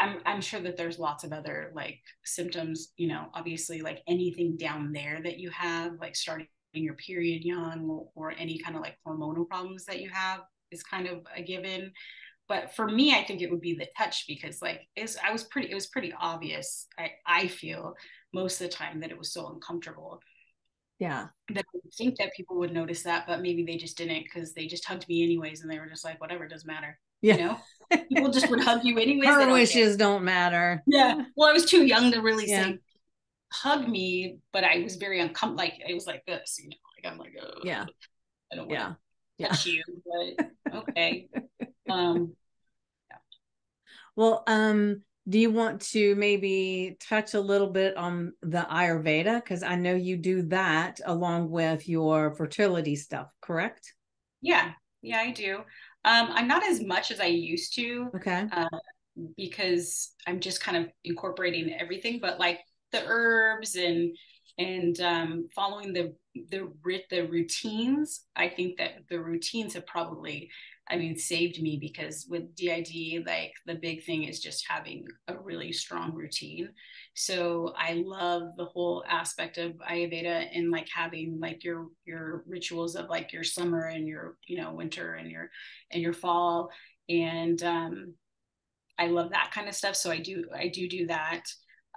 I'm I'm sure that there's lots of other like symptoms, you know, obviously like anything down there that you have, like starting your period young or, or any kind of like hormonal problems that you have is kind of a given. But for me, I think it would be the touch because like is I was pretty it was pretty obvious, I, I feel most of the time that it was so uncomfortable. Yeah. That I think that people would notice that, but maybe they just didn't because they just hugged me anyways and they were just like, whatever, doesn't matter. Yeah. You know? people just would hug you anyways. Her don't wishes care. don't matter. Yeah. Well, I was too young to really yeah. say hug me, but I was very uncomfortable. Like it was like this, you know, like I'm like, oh, yeah, I don't want to yeah. touch yeah. you, but okay. um, yeah. Well, um, do you want to maybe touch a little bit on the Ayurveda? Because I know you do that along with your fertility stuff, correct? Yeah, yeah, I do. Um, I'm not as much as I used to. Okay. Uh, because I'm just kind of incorporating everything, but like the herbs and and um, following the the the routines. I think that the routines have probably, I mean, saved me because with DID, like the big thing is just having a really strong routine. So I love the whole aspect of Ayurveda and like having like your your rituals of like your summer and your you know winter and your and your fall and um, I love that kind of stuff. So I do I do do that.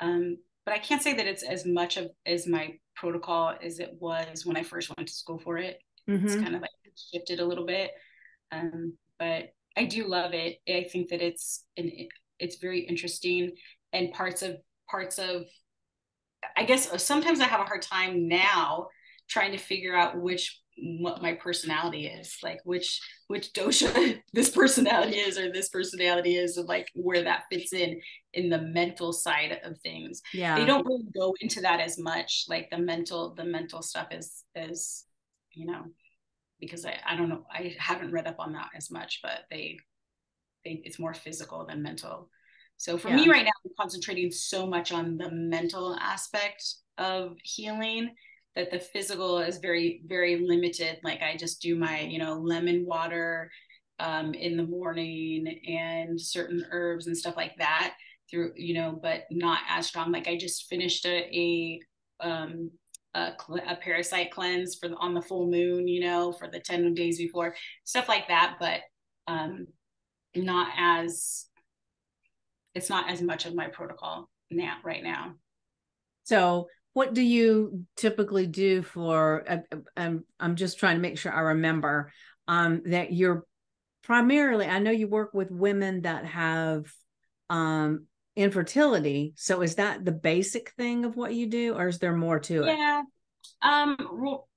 Um, but I can't say that it's as much of as my protocol as it was when I first went to school for it. Mm-hmm. It's kind of like shifted a little bit. Um, but I do love it. I think that it's an, it's very interesting and parts of parts of I guess uh, sometimes I have a hard time now trying to figure out which what my personality is like which which dosha this personality is or this personality is and like where that fits in in the mental side of things yeah they don't really go into that as much like the mental the mental stuff is is you know because i i don't know i haven't read up on that as much but they they it's more physical than mental. So for yeah. me right now i'm concentrating so much on the mental aspect of healing that the physical is very very limited. Like i just do my you know lemon water um, in the morning and certain herbs and stuff like that through you know but not as strong. Like i just finished a, a um a, a, parasite cleanse for the, on the full moon you know for the 10 days before stuff like that but um not as it's not as much of my protocol now right now. So what do you typically do for uh, uh, I'm, I'm just trying to make sure i remember um, that you're primarily i know you work with women that have um, infertility so is that the basic thing of what you do or is there more to it yeah um well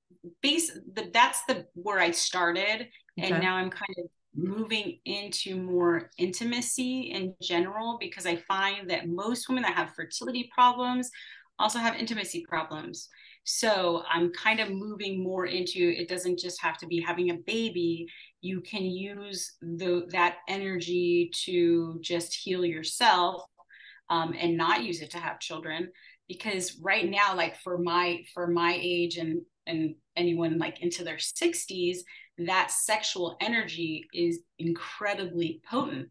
base the, that's the where i started okay. and now i'm kind of moving into more intimacy in general because i find that most women that have fertility problems also have intimacy problems. So I'm kind of moving more into it doesn't just have to be having a baby. You can use the that energy to just heal yourself um, and not use it to have children. Because right now, like for my for my age and and anyone like into their 60s, that sexual energy is incredibly potent.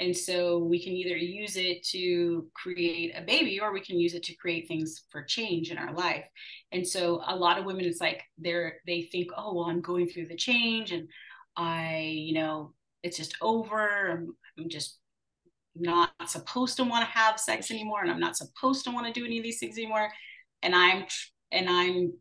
And so we can either use it to create a baby or we can use it to create things for change in our life. And so a lot of women, it's like they're, they think, oh, well, I'm going through the change and I, you know, it's just over. I'm, I'm just not supposed to want to have sex anymore and I'm not supposed to want to do any of these things anymore. And I'm, and I'm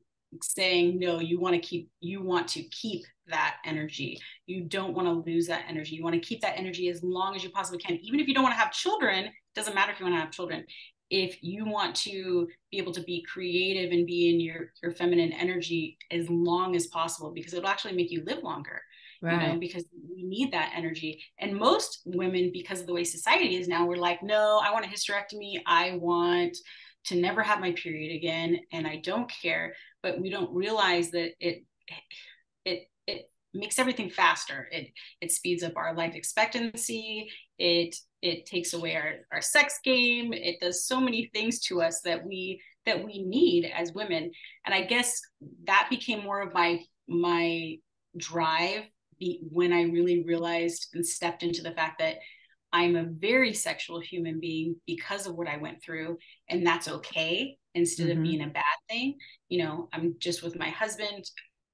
saying no you want to keep you want to keep that energy. You don't want to lose that energy. You want to keep that energy as long as you possibly can. Even if you don't want to have children it doesn't matter if you want to have children. If you want to be able to be creative and be in your your feminine energy as long as possible because it'll actually make you live longer right. you know because we need that energy. And most women because of the way society is now we're like no i want a hysterectomy. I want to never have my period again and i don't care. But we don't realize that it it it makes everything faster. It it speeds up our life expectancy. It it takes away our, our sex game. It does so many things to us that we that we need as women. And i guess that became more of my my drive be, when i really realized and stepped into the fact that i'm a very sexual human being because of what i went through and that's okay instead mm-hmm. of being a bad thing. You know i'm just with my husband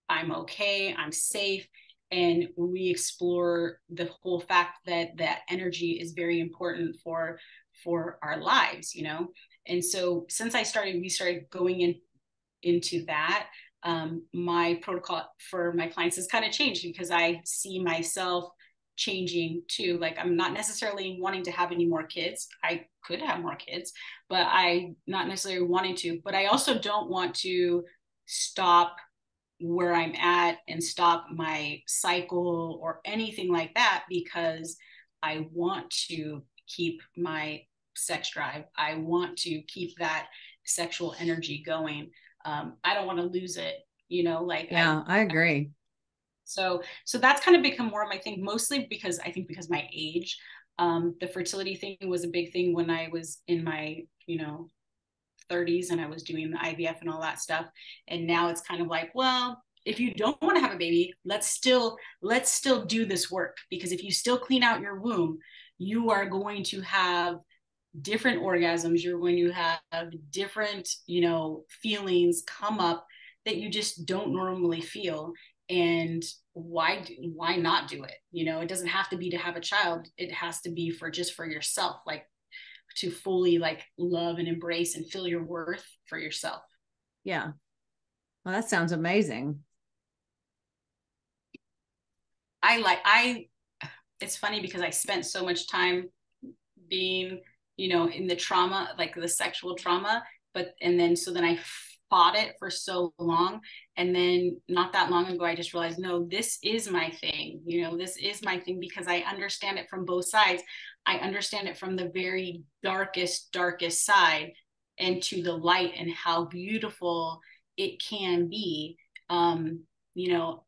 i'm okay i'm safe. And we explore the whole fact that that energy is very important for for our lives you know? And so since i started we started going in into that um, my protocol for my clients has kind of changed because i see myself changing too like i'm not necessarily wanting to have any more kids i could have more kids but i not necessarily wanting to but i also don't want to stop where I'm at and stop my cycle or anything like that because I want to keep my sex drive. I want to keep that sexual energy going. Um, I don't want to lose it, you know, like yeah, I, I agree. So so that's kind of become more of my thing, mostly because I think because my age. Um, the fertility thing was a big thing when I was in my, you know, 30s and I was doing the IVF and all that stuff. And now it's kind of like, well, if you don't want to have a baby, let's still let's still do this work because if you still clean out your womb, you are going to have different orgasms, you're going to have different, you know, feelings come up that you just don't normally feel and why do, why not do it you know it doesn't have to be to have a child it has to be for just for yourself like to fully like love and embrace and feel your worth for yourself. Yeah. Well, that sounds amazing. I like I it's funny because I spent so much time being, you know, in the trauma, like the sexual trauma, but and then so then I fought it for so long and then not that long ago i just realized no this is my thing you know this is my thing because i understand it from both sides I understand it from the very darkest, darkest side and to the light and how beautiful it can be. Um, you know,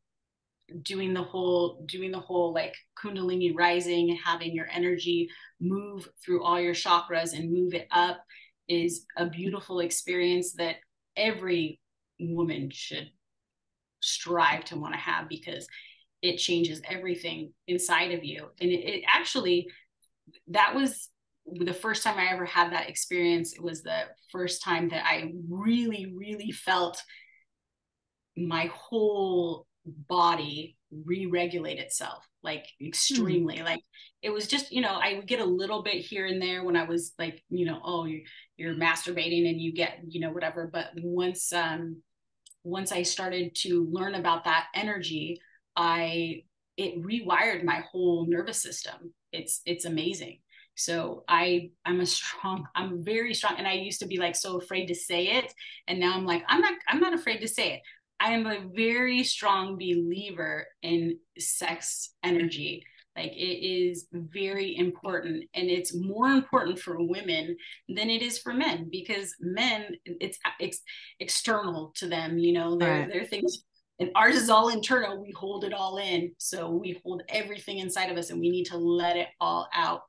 doing the whole, doing the whole like Kundalini rising, and having your energy move through all your chakras and move it up is a beautiful experience that every woman should strive to want to have because it changes everything inside of you. And it, it actually, that was the first time I ever had that experience. It was the first time that I really, really felt my whole body re-regulate itself like extremely. Mm like it was just you know i would get a little bit here and there when i was like you know oh you're, you're masturbating and you get you know whatever. But once um once i started to learn about that energy i it rewired my whole nervous system. It's it's amazing. So i i'm a strong i'm very strong and i used to be like so afraid to say it. And now i'm like i'm not i'm not afraid to say it i am a very strong believer in sex energy. Like it is very important and it's more important for women than it is for men because men it's, it's external to them you know there right. there are things and ours is all internal. We hold it all in. So we hold everything inside of us and we need to let it all out.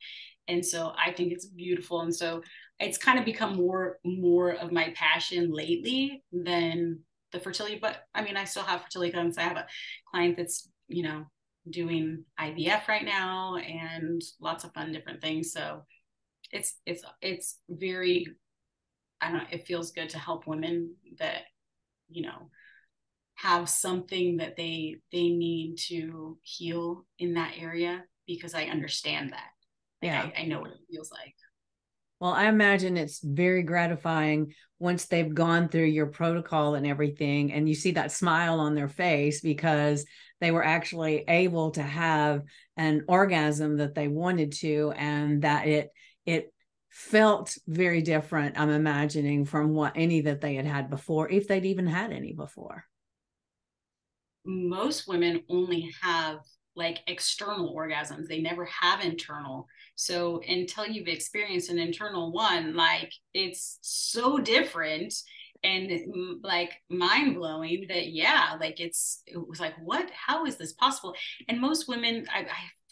And so i think it's beautiful. And so it's kind of become more more of my passion lately than the fertility but i mean i still have fertility clients i have a client that's you know doing ivf right now and lots of fun different things so it's it's it's very i don't know it feels good to help women that you know have something that they they need to heal in that area because I understand that. Like, yeah, I, I know what it feels like. Well, I imagine it's very gratifying once they've gone through your protocol and everything, and you see that smile on their face because they were actually able to have an orgasm that they wanted to, and that it it felt very different. I'm imagining from what any that they had had before, if they'd even had any before. Most women only have like external orgasms; they never have internal so until you've experienced an internal one, like it's so different and mm, like mind blowing that yeah, like it's it was like what? How is this possible? And most women, I, I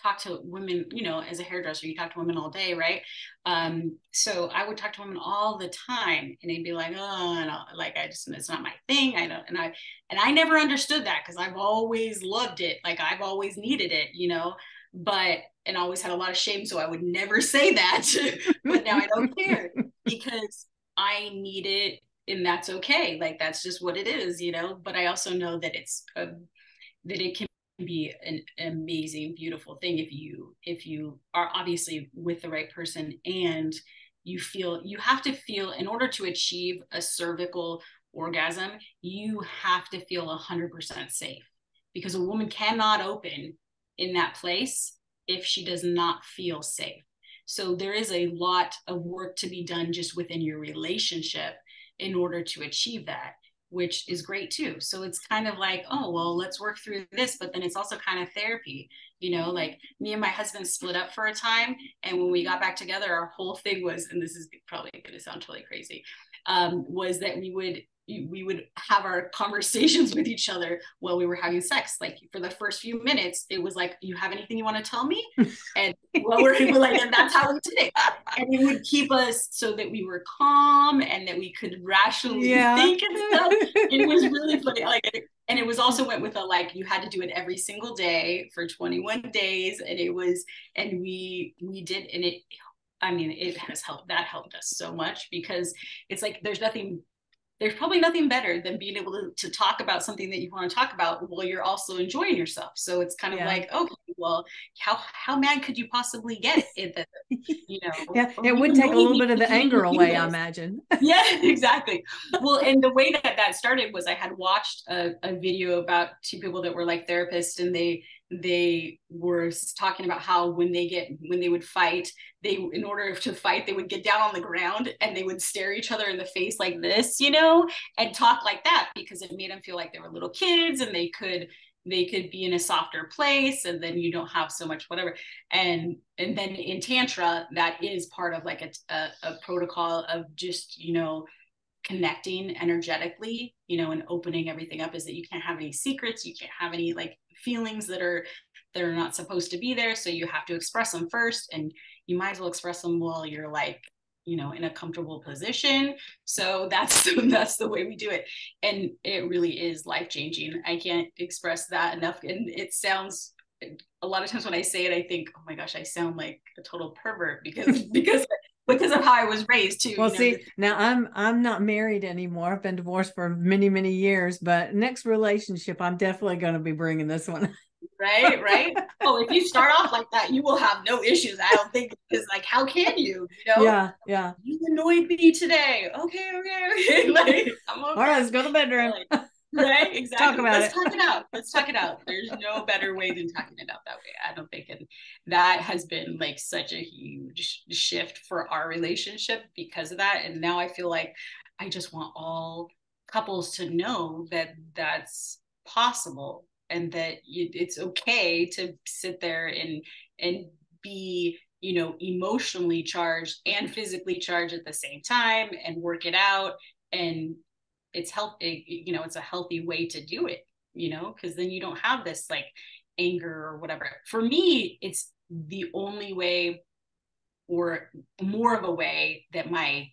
talk to women, you know, as a hairdresser, you talk to women all day, right? Um, so I would talk to women all the time and they'd be like, oh, no, like I just, it's not my thing. I don't, and I, and I never understood that because I've always loved it. Like I've always needed it, you know, but and always had a lot of shame so i would never say that but now i don't care because i need it and that's okay like that's just what it is you know but i also know that it's a, that it can be an amazing beautiful thing if you if you are obviously with the right person and you feel you have to feel in order to achieve a cervical orgasm you have to feel 100% safe because a woman cannot open in that place if she does not feel safe. So there is a lot of work to be done just within your relationship in order to achieve that, which is great too. So it's kind of like, oh, well, let's work through this, but then it's also kind of therapy. You know, like me and my husband split up for a time. And when we got back together, our whole thing was, and this is probably going to sound totally crazy, um, was that we would we would have our conversations with each other while we were having sex. Like for the first few minutes, it was like, "You have anything you want to tell me?" And well, we're, we're like, and that's how we did it. And it would keep us so that we were calm and that we could rationally yeah. think and stuff. it was really funny. Like, and it was also went with a like you had to do it every single day for 21 days, and it was, and we we did, and it. I mean, it has helped. That helped us so much because it's like there's nothing there's probably nothing better than being able to, to talk about something that you want to talk about while you're also enjoying yourself. So it's kind of yeah. like, okay, well, how how mad could you possibly get it that you know? yeah, it would take a little bit of the anger away, I imagine. yeah, exactly. Well, and the way that that started was I had watched a, a video about two people that were like therapists, and they they were talking about how when they get when they would fight they in order to fight they would get down on the ground and they would stare each other in the face like this you know and talk like that because it made them feel like they were little kids and they could they could be in a softer place and then you don't have so much whatever. And and then in tantra that is part of like a, a, a protocol of just you know connecting energetically you know and opening everything up is that you can't have any secrets you can't have any like feelings that are that are not supposed to be there so you have to express them first and you might as well express them while you're like you know in a comfortable position. So that's that's the way we do it. And it really is life changing i can't express that enough and it sounds a lot of times when i say it i think oh my gosh i sound like a total pervert because because because of how I was raised too. Well, you know, see, now I'm I'm not married anymore. I've been divorced for many many years, but next relationship, I'm definitely going to be bringing this one. Right, right. well, if you start off like that, you will have no issues. I don't think because like, how can you? You know? Yeah, yeah. You annoyed me today. Okay, okay, okay. like, I'm okay. All right, let's go to the bedroom. Right? Exactly. talk about let's it. talk it out. Let's talk it out. There's no better way than talking it out that way. I don't think and that has been like such a huge shift for our relationship because of that. And now i feel like i just want all couples to know that that's possible and that it's okay to sit there and and be you know emotionally charged and physically charged at the same time and work it out and it's health it, you know it's a healthy way to do it you know because then you don't have this like anger or whatever for me it's the only way or more of a way that my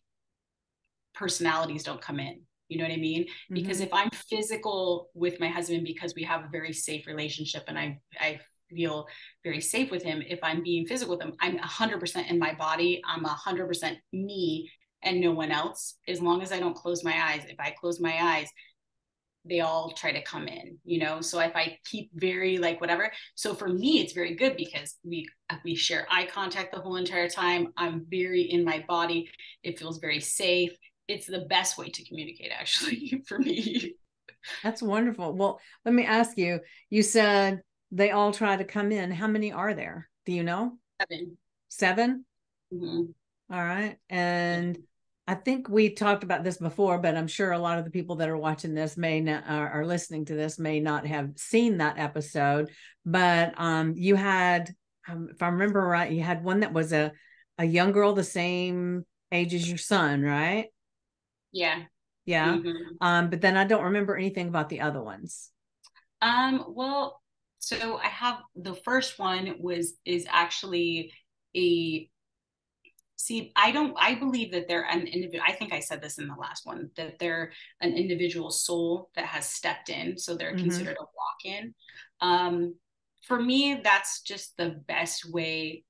personalities don't come in you know what i mean mm-hmm. because if i'm physical with my husband because we have a very safe relationship and i i feel very safe with him if i'm being physical with him i'm 100% in my body i'm 100% me and no one else as long as i don't close my eyes if i close my eyes they all try to come in you know? So if i keep very like whatever so for me it's very good because we we share eye contact the whole entire time. I'm very in my body. It feels very safe. It's the best way to communicate actually for me. That's wonderful. Well let me ask you you said they all try to come in. How many are there? Do you know? Seven. 7 mm-hmm. all right and I think we talked about this before, but I'm sure a lot of the people that are watching this may not are, are listening to this may not have seen that episode. But um, you had, um, if I remember right, you had one that was a a young girl the same age as your son, right? Yeah. Yeah. Mm-hmm. Um, but then I don't remember anything about the other ones. Um, well, so I have the first one was is actually a see i don't i believe that they're an individual i think i said this in the last one that they're an individual soul that has stepped in so they're mm-hmm. considered a walk-in um, for me that's just the best way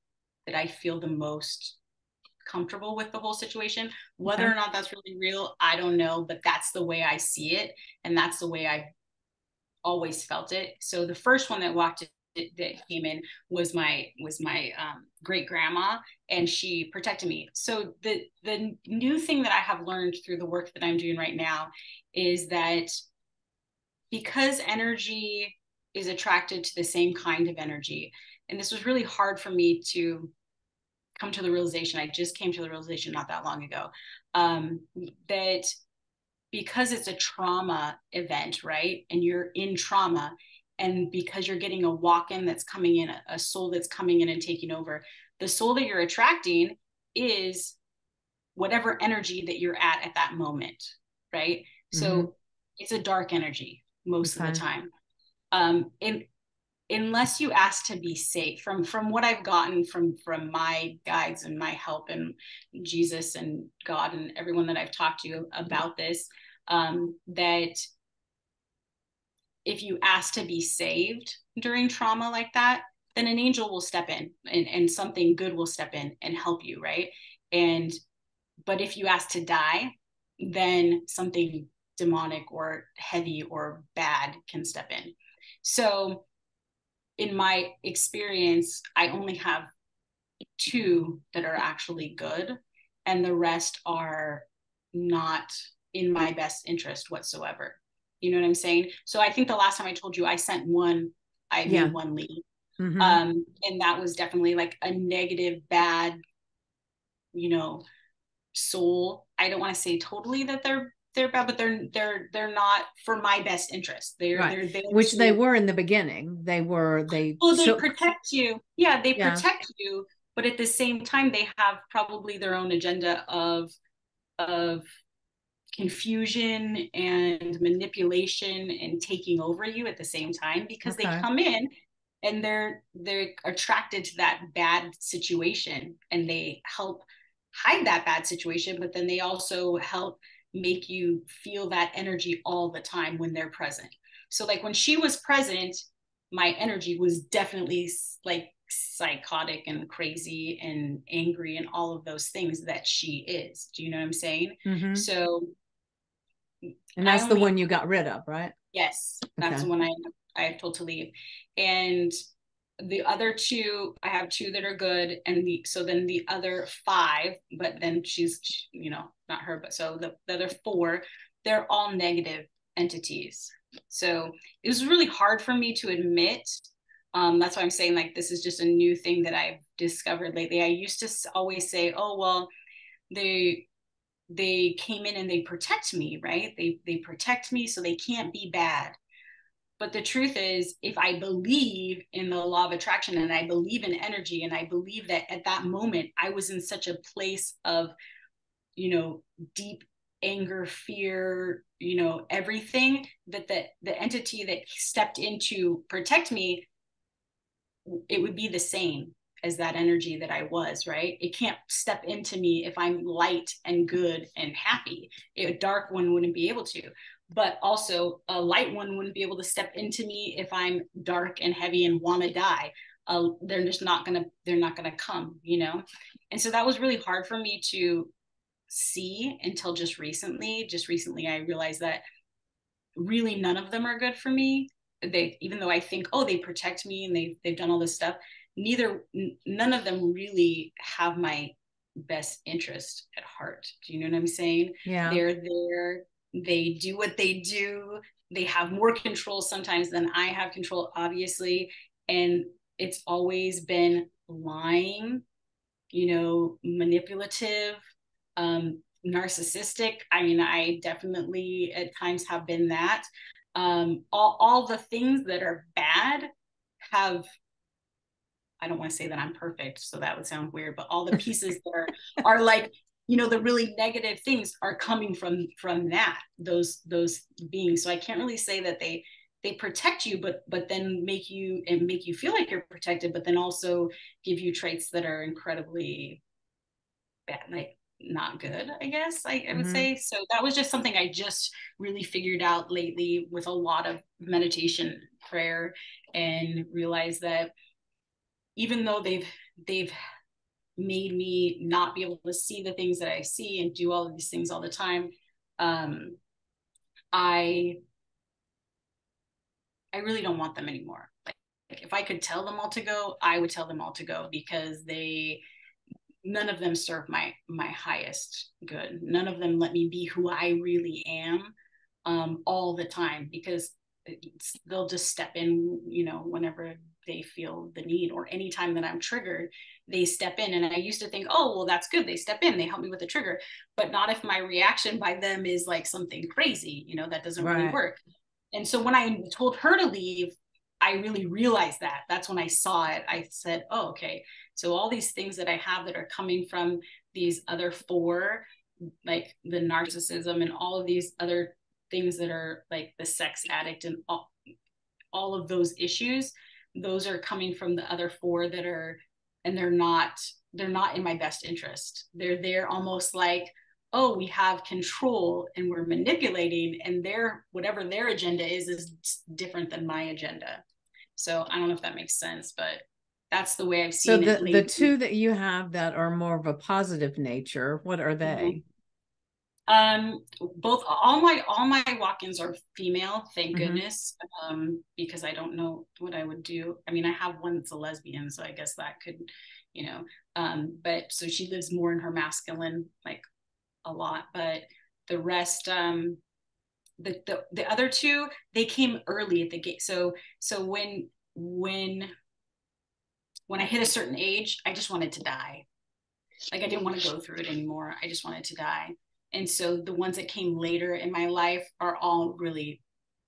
that i feel the most comfortable with the whole situation whether okay. or not that's really real i don't know but that's the way i see it and that's the way i always felt it so the first one that walked that came in was my was my um, great grandma and she protected me. So the the new thing that i have learned through the work that i'm doing right now is that because energy is attracted to the same kind of energy and this was really hard for me to come to the realization i just came to the realization not that long ago um, that because it's a trauma event right and you're in trauma and because you're getting a walk-in that's coming in a, a soul that's coming in and taking over the soul that you're attracting is whatever energy that you're at at that moment right mm-hmm. so it's a dark energy most okay. of the time um and unless you ask to be safe from from what i've gotten from from my guides and my help and jesus and god and everyone that i've talked to about this um that if you ask to be saved during trauma like that, then an angel will step in and, and something good will step in and help you, right? And but if you ask to die, then something demonic or heavy or bad can step in. So in my experience, I only have two that are actually good, and the rest are not in my best interest whatsoever. You know what I'm saying? So I think the last time I told you I sent one, I yeah. made one lead. Mm-hmm. Um, and that was definitely like a negative, bad, you know, soul. I don't want to say totally that they're they're bad, but they're they're they're not for my best interest. They're right. they're which to, they were in the beginning. They were they. Well, they so, protect you. Yeah, they yeah. protect you, but at the same time, they have probably their own agenda of of confusion and manipulation and taking over you at the same time because okay. they come in and they're they're attracted to that bad situation and they help hide that bad situation but then they also help make you feel that energy all the time when they're present so like when she was present my energy was definitely like psychotic and crazy and angry and all of those things that she is do you know what i'm saying mm-hmm. so and that's the one you got rid of, right? Yes, that's okay. the one I I have told to leave. And the other two, I have two that are good, and the so then the other five, but then she's you know not her, but so the, the other four, they're all negative entities. So it was really hard for me to admit. Um, that's why I'm saying like this is just a new thing that I've discovered lately. I used to always say, oh well, they they came in and they protect me right? They they protect me so they can't be bad. But the truth is if i believe in the law of attraction and i believe in energy and i believe that at that moment i was in such a place of you know deep anger fear you know everything that the the entity that stepped in to protect me it would be the same as that energy that I was, right? It can't step into me if I'm light and good and happy. A dark one wouldn't be able to. But also, a light one wouldn't be able to step into me if I'm dark and heavy and want to die. Uh, they're just not gonna. They're not gonna come, you know. And so that was really hard for me to see until just recently. Just recently, I realized that really none of them are good for me they even though i think oh they protect me and they they've done all this stuff neither n- none of them really have my best interest at heart. Do you know what i'm saying? Yeah. They're there. They do what they do. They have more control sometimes than i have control obviously. And it's always been lying you know manipulative um narcissistic. I mean i definitely at times have been that. Um all, all the things that are bad have i don't want to say that i'm perfect so that would sound weird but all the pieces that are are like you know the really negative things are coming from from that those those beings so i can't really say that they they protect you but but then make you and make you feel like you're protected but then also give you traits that are incredibly bad like not good i guess i, I would mm-hmm. say so that was just something i just really figured out lately with a lot of meditation prayer and realized that even though they've they've made me not be able to see the things that i see and do all of these things all the time um i i really don't want them anymore. Like, like if i could tell them all to go i would tell them all to go because they none of them serve my my highest good. None of them let me be who i really am um, all the time because they'll just step in you know whenever they feel the need or anytime that i'm triggered they step in. And i used to think oh well that's good they step in they help me with the trigger. But not if my reaction by them is like something crazy you know that doesn't right. really work. And so when i told her to leave i really realized that. That's when i saw it. I said oh okay. So all these things that I have that are coming from these other four, like the narcissism and all of these other things that are like the sex addict and all, all of those issues, those are coming from the other four that are, and they're not, they're not in my best interest. They're there almost like, oh, we have control and we're manipulating and their, whatever their agenda is, is different than my agenda. So I don't know if that makes sense, but that's the way I've seen so the, it. the two that you have that are more of a positive nature, what are they? Mm-hmm. Um, both all my all my walk-ins are female, thank mm-hmm. goodness. Um, because I don't know what I would do. I mean, I have one that's a lesbian, so I guess that could, you know. Um, but so she lives more in her masculine, like a lot. But the rest, um, the the the other two, they came early at the gate. So so when when when I hit a certain age, I just wanted to die. Like I didn't want to go through it anymore. I just wanted to die. And so the ones that came later in my life are all really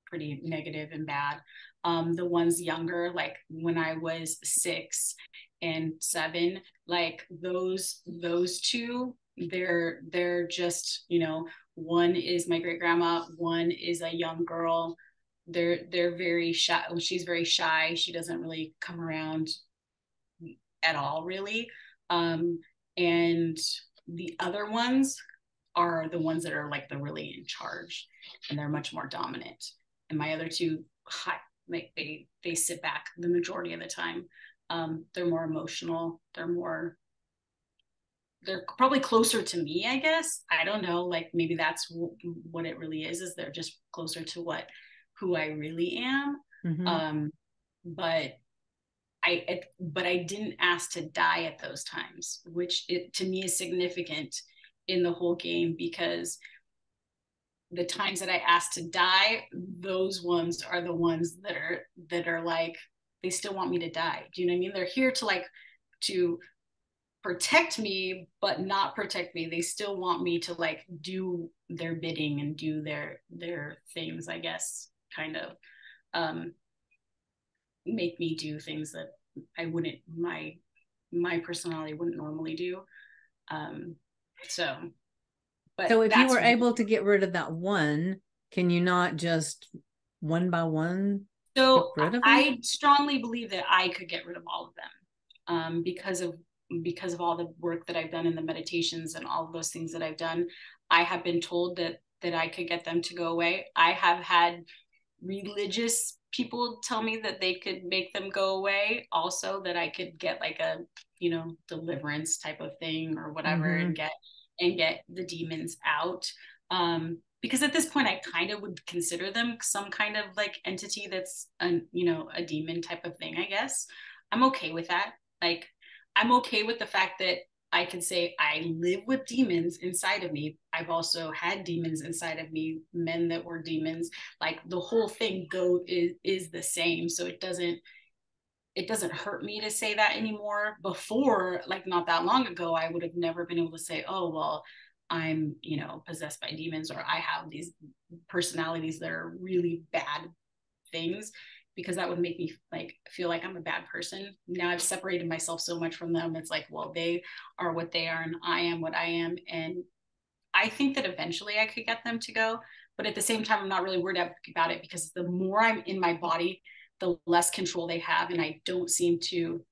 pretty negative and bad. Um, the ones younger, like when I was six and seven, like those those two, they're they're just you know one is my great grandma, one is a young girl. They're they're very shy. She's very shy. She doesn't really come around at all, really. Um, and the other ones are the ones that are like the really in charge and they're much more dominant. And my other two, like they they sit back the majority of the time. Um, they're more emotional. They're more they're probably closer to me i guess i don't know like maybe that's w- what it really is is they're just closer to what who i really am mm-hmm. um but I, it, but I didn't ask to die at those times, which it, to me is significant in the whole game because the times that I asked to die, those ones are the ones that are that are like they still want me to die. Do you know what I mean? They're here to like to protect me, but not protect me. They still want me to like do their bidding and do their their things, I guess, kind of. Um, make me do things that I wouldn't my my personality wouldn't normally do. Um, so, but so if you were able to get rid of that one, can you not just one by one? So I strongly believe that I could get rid of all of them um, because of because of all the work that I've done in the meditations and all of those things that I've done. I have been told that that I could get them to go away. I have had religious people tell me that they could make them go away also that i could get like a you know deliverance type of thing or whatever mm-hmm. and get and get the demons out um because at this point I kind of would consider them some kind of like entity that's a you know a demon type of thing I guess I'm okay with that like I'm okay with the fact that I can say I live with demons inside of me. I've also had demons inside of me, men that were demons. Like the whole thing go is is the same. So it doesn't it doesn't hurt me to say that anymore. Before, like not that long ago, I would have never been able to say, oh well, I'm, you know, possessed by demons or I have these personalities that are really bad things because that would make me like feel like I'm a bad person. Now I've separated myself so much from them. It's like, well, they are what they are and I am what I am. And I think that eventually I could get them to go. But at the same time, I'm not really worried about it because the more I'm in my body, the less control they have. And I don't seem to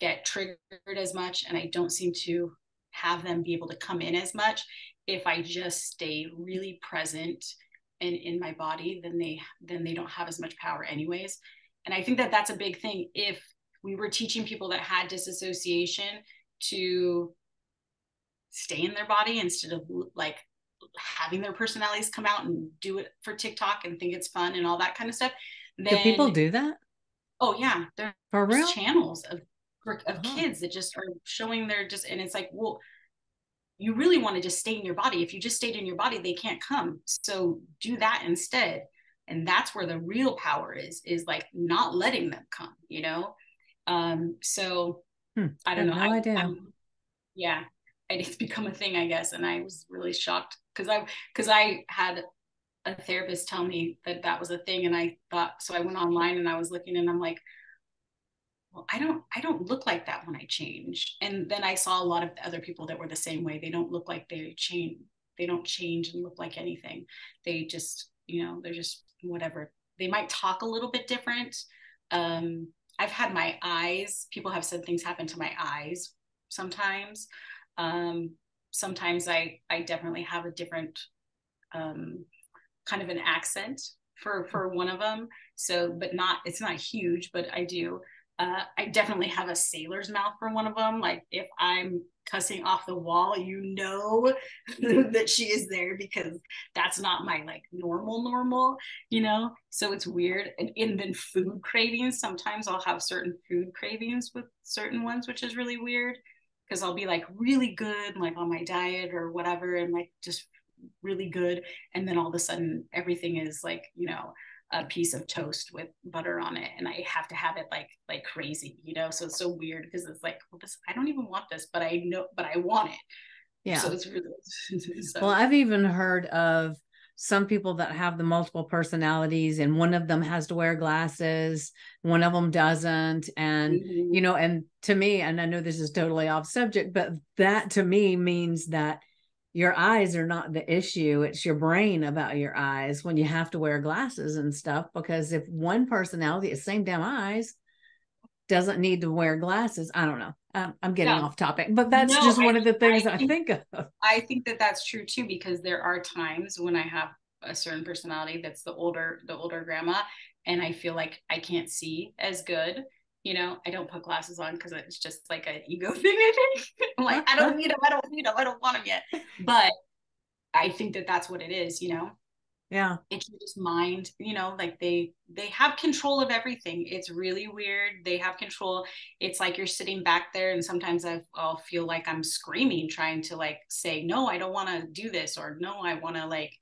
get triggered as much. And I don't seem to have them be able to come in as much if I just stay really present and in my body, then they then they don't have as much power anyways. And I think that that's a big thing. If we were teaching people that had disassociation to stay in their body instead of like having their personalities come out and do it for TikTok and think it's fun and all that kind of stuff. Then, do people do that? Oh yeah, there's for real channels of of oh. kids that just are showing their just and it's like well you really want to just stay in your body. If you just stayed in your body, they can't come. So do that instead. And that's where the real power is, is like not letting them come, you know? Um, so hmm. I don't I know. No I, idea. I'm, yeah, it's become a thing, I guess. And I was really shocked because I, because I had a therapist tell me that that was a thing. And I thought, so I went online and I was looking and I'm like, well, I don't I don't look like that when I change. And then I saw a lot of other people that were the same way. They don't look like they change. They don't change and look like anything. They just, you know, they're just whatever. They might talk a little bit different. Um, I've had my eyes, people have said things happen to my eyes sometimes. Um, sometimes I I definitely have a different um, kind of an accent for for one of them. So, but not it's not huge, but I do. Uh, I definitely have a sailor's mouth for one of them. Like if I'm cussing off the wall, you know that she is there because that's not my like normal normal, you know. So it's weird. And, and then food cravings. Sometimes I'll have certain food cravings with certain ones, which is really weird because I'll be like really good, like on my diet or whatever, and like just really good, and then all of a sudden everything is like you know a piece of toast with butter on it and i have to have it like like crazy you know so it's so weird because it's like well this i don't even want this but i know but i want it yeah so it's really so. well i've even heard of some people that have the multiple personalities and one of them has to wear glasses one of them doesn't and mm-hmm. you know and to me and i know this is totally off subject but that to me means that your eyes are not the issue it's your brain about your eyes when you have to wear glasses and stuff because if one personality is same damn eyes doesn't need to wear glasses i don't know. I'm, I'm getting off topic but that's no, just one I, of the things I think, I think of. I think that that's true too because there are times when i have a certain personality that's the older the older grandma and i feel like i can't see as good you know, I don't put glasses on because it's just like an ego thing. I think I'm like, I don't need them. I don't need them. I don't want them yet. But I think that that's what it is. You know. Yeah. It's just mind. You know, like they they have control of everything. It's really weird. They have control. It's like you're sitting back there, and sometimes I, I'll feel like I'm screaming, trying to like say, no, I don't want to do this, or no, I want to like,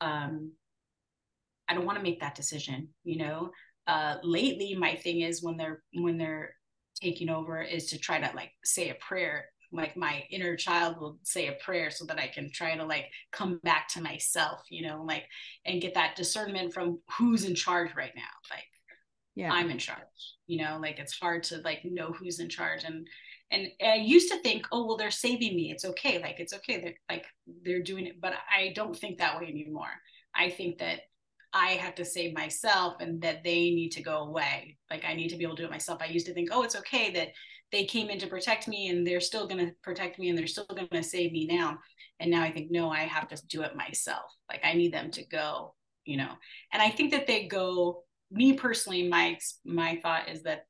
um, I don't want to make that decision. You know uh, lately my thing is when they're when they're taking over is to try to like say a prayer like my inner child will say a prayer so that I can try to like come back to myself, you know, like and get that discernment from who's in charge right now. Like, yeah, I'm in charge, you know, like it's hard to like know who's in charge. And and I used to think, oh well, they're saving me. It's okay, like it's okay. They're like they're doing it, but I don't think that way anymore. I think that I have to save myself and that they need to go away. Like I need to be able to do it myself. I used to think, oh, it's okay that they came in to protect me and they're still going to protect me and they're still going to save me now. And now I think, no, I have to do it myself. Like I need them to go, you know. And I think that they go, me personally, my my thought is that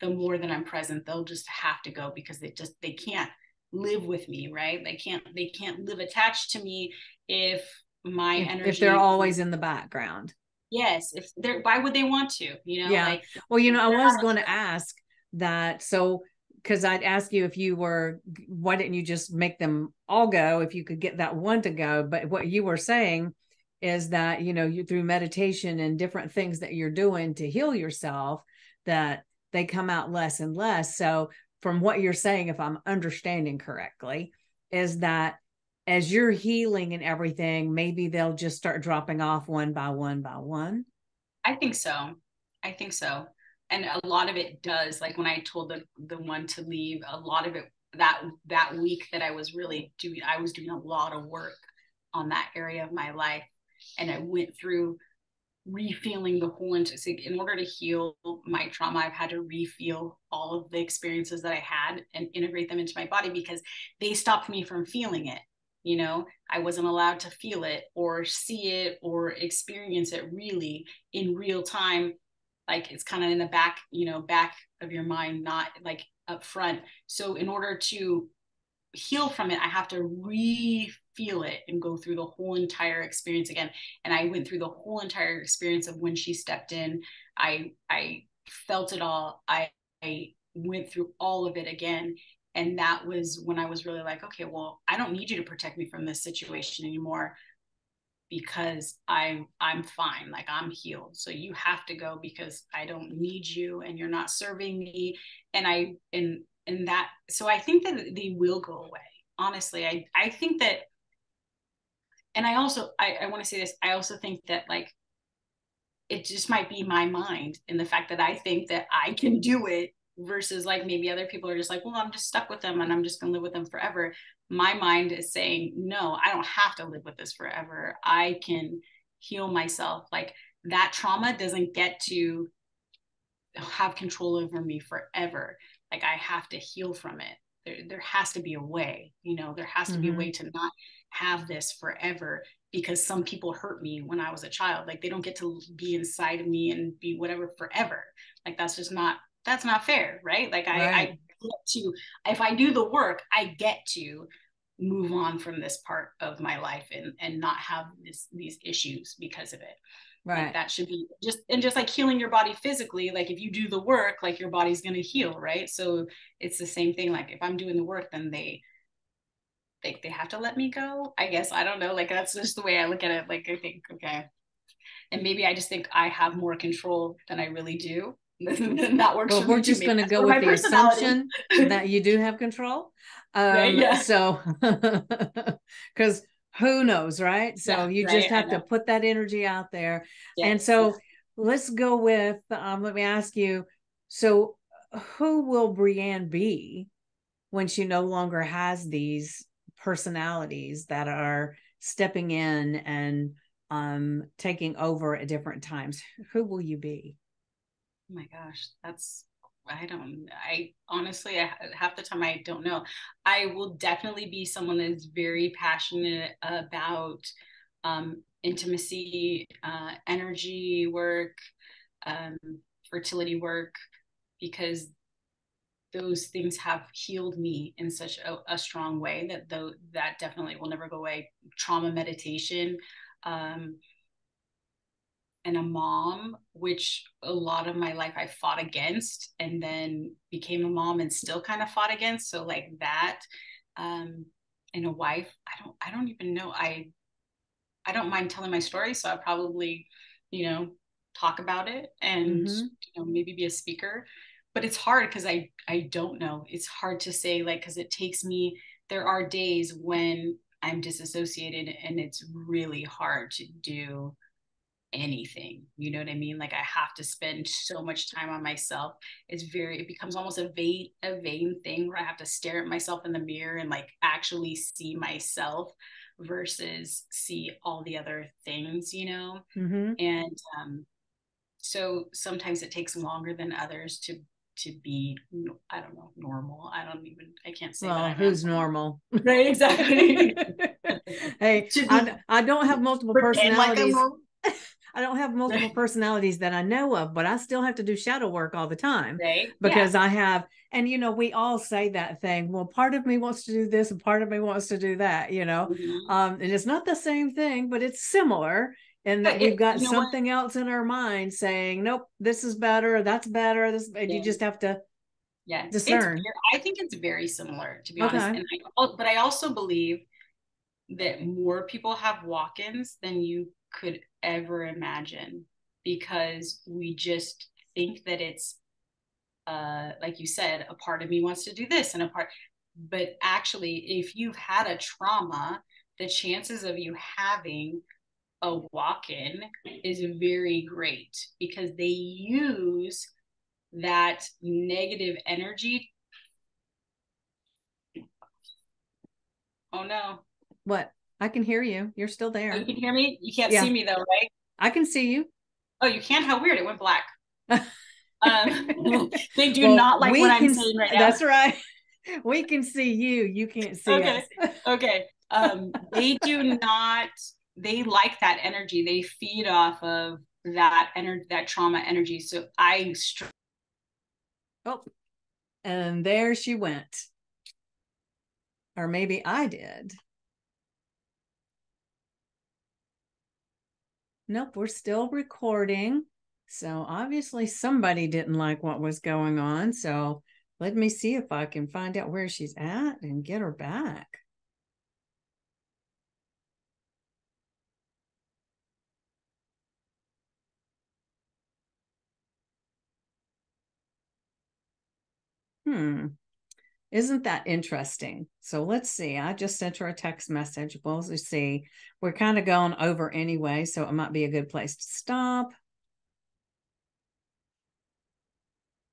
the more that I'm present, they'll just have to go because they just they can't live with me, right? They can't they can't live attached to me if my if, energy if they're always in the background. Yes if they're why would they want to you know yeah. like well you know i was going to ask that so because i'd ask you if you were why didn't you just make them all go if you could get that one to go but what you were saying is that you know you through meditation and different things that you're doing to heal yourself that they come out less and less. So from what you're saying if i'm understanding correctly is that as you're healing and everything, maybe they'll just start dropping off one by one by one? I think so. I think so. And a lot of it does. Like when I told the the one to leave, a lot of it that that week that I was really doing, I was doing a lot of work on that area of my life, and I went through refeeling the whole so in order to heal my trauma i've had to refeel all of the experiences that i had and integrate them into my body because they stopped me from feeling it you know i wasn't allowed to feel it or see it or experience it really in real time. Like it's kind of in the back you know back of your mind not like up front. So in order to heal from it i have to re-feel it and go through the whole entire experience again. And i went through the whole entire experience of when she stepped in. I i felt it all. I i went through all of it again and that was when i was really like okay well i don't need you to protect me from this situation anymore because i'm i'm fine. Like i'm healed. So you have to go because i don't need you and you're not serving me. And i and and that so i think that they will go away. Honestly i i think that and i also i, I want to say this i also think that like it just might be my mind and the fact that i think that i can do it versus like maybe other people are just like, well, I'm just stuck with them and I'm just going to live with them forever. My mind is saying, no, I don't have to live with this forever. I can heal myself. Like that trauma doesn't get to have control over me forever. Like I have to heal from it. There, there has to be a way, you know, there has to mm-hmm. be a mm-hmm. way to not have this forever because some people hurt me when I was a child. Like they don't get to be inside of me and be whatever forever. Like that's just not that's not fair, right? Like I, right. I get to if I do the work, I get to move on from this part of my life and and not have this these issues because of it. Right. Like that should be just and just like healing your body physically, like if you do the work, like your body's gonna heal, right? So it's the same thing. Like if I'm doing the work, then they they they have to let me go. I guess I don't know. Like that's just the way I look at it. Like I think, okay. And maybe I just think I have more control than I really do that works. Well, we're just going to go with the assumption that you do have control. Um, yeah. So, because who knows, right? So yeah, you right, just have to put that energy out there. Yes, and so yes. let's go with. Um, let me ask you. So, who will Breanne be when she no longer has these personalities that are stepping in and um taking over at different times? Who will you be? Oh my gosh, that's I don't I honestly I, half the time I don't know. I will definitely be someone that's very passionate about um, intimacy, uh, energy work, um, fertility work, because those things have healed me in such a, a strong way that though that definitely will never go away. Trauma meditation. Um, and a mom, which a lot of my life I fought against and then became a mom and still kind of fought against. So like that, um, and a wife, I don't, I don't even know. I, I don't mind telling my story. So I probably, you know, talk about it and, mm-hmm. you know, maybe be a speaker, but it's hard because I, I don't know. It's hard to say like, cause it takes me, there are days when I'm disassociated and it's really hard to do anything you know what i mean? Like i have to spend so much time on myself. It's very it becomes almost a vain a vain thing where i have to stare at myself in the mirror and like actually see myself versus see all the other things you know? Mm-hmm. and um so sometimes it takes longer than others to to be i don't know normal. I don't even i can't say well who's normal. right exactly. Hey I, I don't have multiple personalities. like I don't have multiple personalities that I know of, but I still have to do shadow work all the time. Right. Because yeah. I have, and you know, we all say that thing. Well, part of me wants to do this and part of me wants to do that, you know. Mm-hmm. Um, and it's not the same thing, but it's similar and that we've got you know something what? else in our mind saying, nope, this is better, that's better. This yeah. you just have to yeah discern. I think it's very similar to be okay. honest. And I, but I also believe that more people have walk-ins than you could ever imagine because we just think that it's uh like you said a part of me wants to do this and a part but actually if you've had a trauma the chances of you having a walk-in is very great because they use that negative energy. Oh no. What i can hear you. You're still there. Oh, you can hear me? You can't yeah. see me though right? I can see you. Oh you can't. how weird. It went black. Um, they do well, not like what i'm saying right now. that's right. We can see you. You can't see okay. us. okay. Um they do not they like that energy. They feed off of that energy that trauma energy. So i str- oh and there she went. Or maybe i did nope we're still recording. So obviously somebody didn't like what was going on. So let me see if i can find out where she's at and get her back. Hmm. Isn't that interesting? So let's see. I just sent her a text message. We'll see. We're kind of going over anyway, so it might be a good place to stop.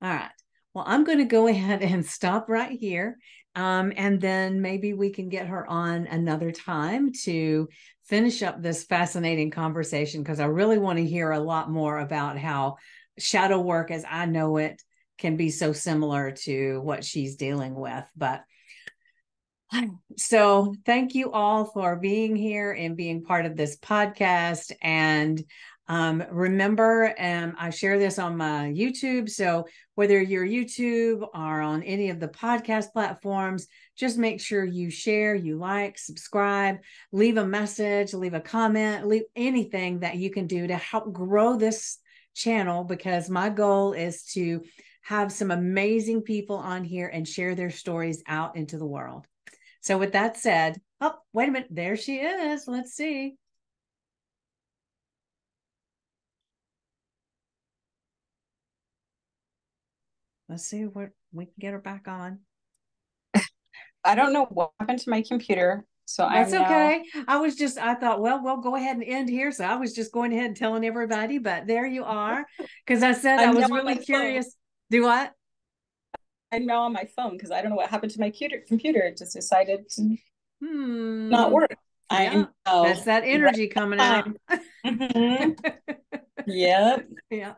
All right. Well, I'm going to go ahead and stop right here. Um, and then maybe we can get her on another time to finish up this fascinating conversation because I really want to hear a lot more about how shadow work as I know it can be so similar to what she's dealing with. But so thank you all for being here and being part of this podcast. And um, remember, um, I share this on my YouTube. So whether you're YouTube or on any of the podcast platforms, just make sure you share, you like, subscribe, leave a message, leave a comment, leave anything that you can do to help grow this channel because my goal is to have some amazing people on here and share their stories out into the world. So, with that said, oh, wait a minute, there she is. Let's see. Let's see what we can get her back on. I don't know what happened to my computer. So that's now... okay. I was just, I thought, well, we'll go ahead and end here. So I was just going ahead and telling everybody, but there you are. Because I said I was really curious. Phone. Do what? I'm now on my phone because I don't know what happened to my computer. It just decided to hmm. not work. Yeah. I know. That's that energy coming out. mm-hmm. yeah. Yeah.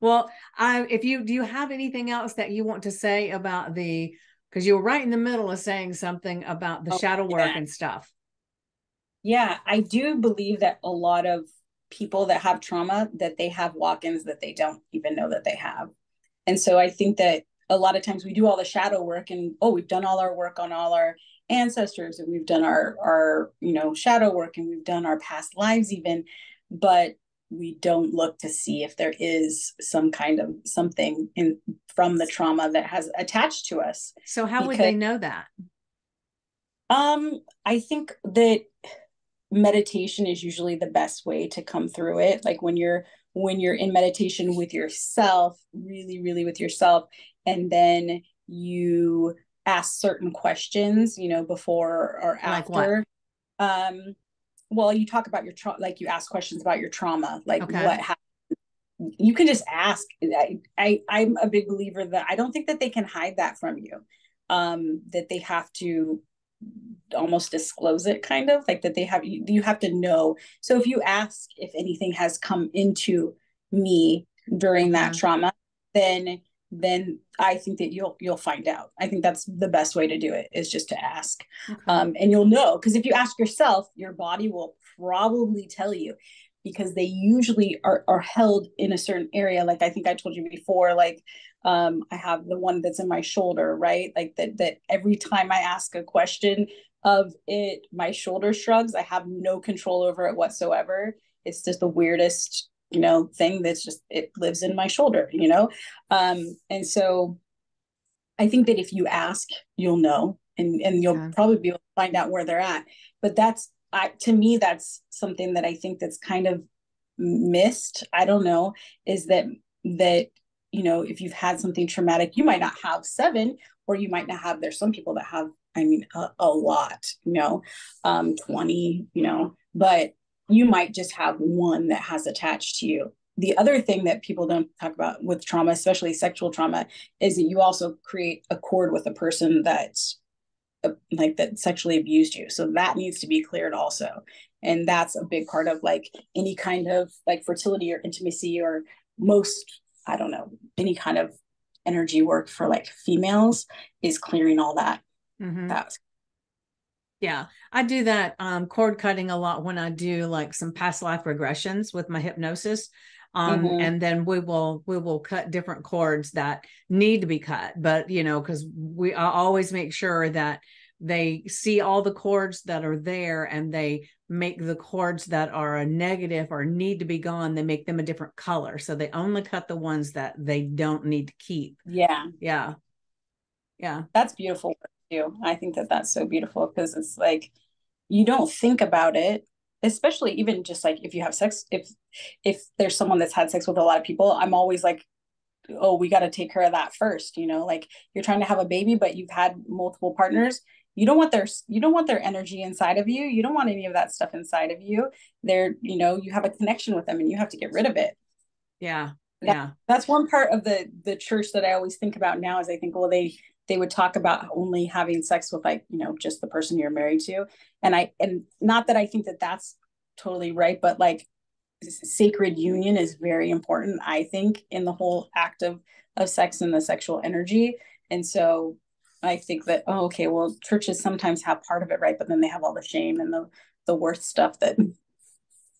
Well, I if you do you have anything else that you want to say about the because you were right in the middle of saying something about the oh, shadow work yeah. and stuff. Yeah, I do believe that a lot of people that have trauma that they have walk-ins that they don't even know that they have. And so I think that a lot of times we do all the shadow work and oh, we've done all our work on all our ancestors and we've done our our you know shadow work and we've done our past lives even, but we don't look to see if there is some kind of something in from the trauma that has attached to us. So how because, would they know that? Um, I think that meditation is usually the best way to come through it. Like when you're when you're in meditation with yourself, really, really with yourself, and then you ask certain questions, you know, before or after. Like um, well, you talk about your trauma, like you ask questions about your trauma, like okay. what happened. You can just ask. I, I I'm a big believer that I don't think that they can hide that from you. Um, that they have to almost disclose it kind of like that they have you, you have to know so if you ask if anything has come into me during that mm-hmm. trauma then then i think that you'll you'll find out i think that's the best way to do it is just to ask okay. um, and you'll know because if you ask yourself your body will probably tell you because they usually are are held in a certain area like i think i told you before like um i have the one that's in my shoulder right? Like that that every time i ask a question of it my shoulder shrugs. I have no control over it whatsoever. It's just the weirdest you know thing that's just it lives in my shoulder you know? Um and so i think that if you ask you'll know and and you'll yeah. probably be able to find out where they're at. But that's I, to me that's something that i think that's kind of missed i don't know is that that you know if you've had something traumatic you might not have seven or you might not have there's some people that have i mean a, a lot you know um 20 you know but you might just have one that has attached to you. The other thing that people don't talk about with trauma especially sexual trauma is that you also create a cord with a person that's uh, like that sexually abused you. So that needs to be cleared also. And that's a big part of like any kind of like fertility or intimacy or most i don't know any kind of energy work for like females is clearing all that mm-hmm. that's yeah, I do that um, cord cutting a lot when I do like some past life regressions with my hypnosis. Um, mm-hmm. and then we will we will cut different cords that need to be cut but you know because we I always make sure that they see all the cords that are there and they make the cords that are a negative or need to be gone they make them a different color so they only cut the ones that they don't need to keep yeah yeah yeah that's beautiful too. I think that that's so beautiful because it's like you don't think about it, especially even just like if you have sex. If if there's someone that's had sex with a lot of people, I'm always like, oh, we got to take care of that first. You know, like you're trying to have a baby, but you've had multiple partners. You don't want their you don't want their energy inside of you. You don't want any of that stuff inside of you. They're you know you have a connection with them, and you have to get rid of it. Yeah, yeah that's one part of the the church that i always think about now is i think well they they would talk about only having sex with like you know just the person you're married to and i and not that i think that that's totally right but like sacred union is very important i think in the whole act of of sex and the sexual energy and so i think that oh okay well churches sometimes have part of it right but then they have all the shame and the the worst stuff that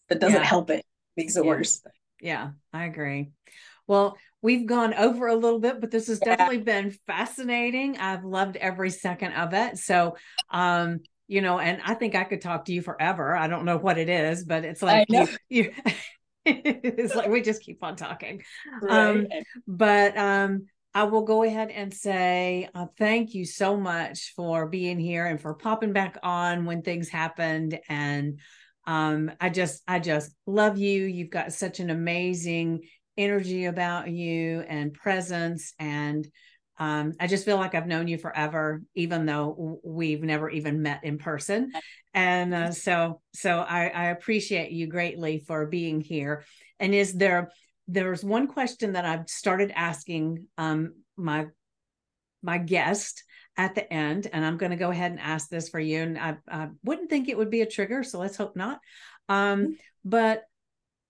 that doesn't yeah. help it makes it yeah. worse yeah i agree well, we've gone over a little bit, but this has yeah. definitely been fascinating. I've loved every second of it. So, um, you know, and I think I could talk to you forever. I don't know what it is, but it's like you, you it's like we just keep on talking. Right. Um, but um, I will go ahead and say uh, thank you so much for being here and for popping back on when things happened. And um, I just, I just love you. You've got such an amazing energy about you and presence and um, I just feel like I've known you forever, even though we've never even met in person. And uh, so, so I, I, appreciate you greatly for being here. And is there, there's one question that I've started asking um, my, my guest at the end, and I'm going to go ahead and ask this for you. And I, I wouldn't think it would be a trigger, so let's hope not. Um, mm-hmm. but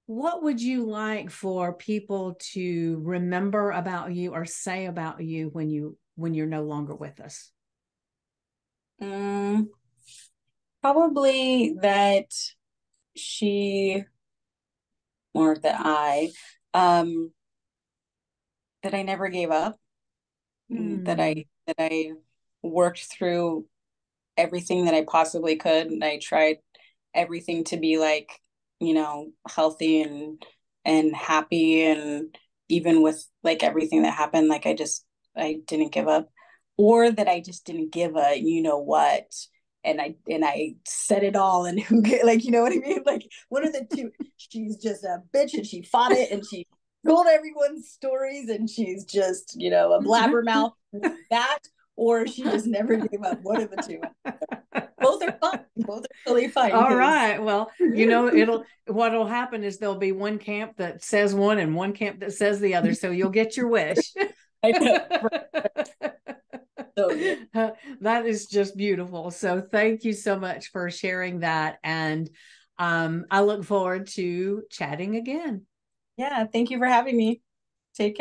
what would you like for people to remember about you or say about you when you when you're no longer with us um, probably that she or that i um that i never gave up mm. that i that i worked through everything that i possibly could and i tried everything to be like you know healthy and and happy and even with like everything that happened like i just i didn't give up or that i just didn't give a you know what and i and i said it all and who like you know what i mean like one of the two she's just a bitch and she fought it and she told everyone's stories and she's just you know a blabbermouth that or she just never gave up one of the two both are fun. Both are really fun. All right. Well, you know, it'll what'll happen is there'll be one camp that says one and one camp that says the other. So you'll get your wish. I know. So, that is just beautiful. So thank you so much for sharing that. And um, I look forward to chatting again. Yeah, thank you for having me.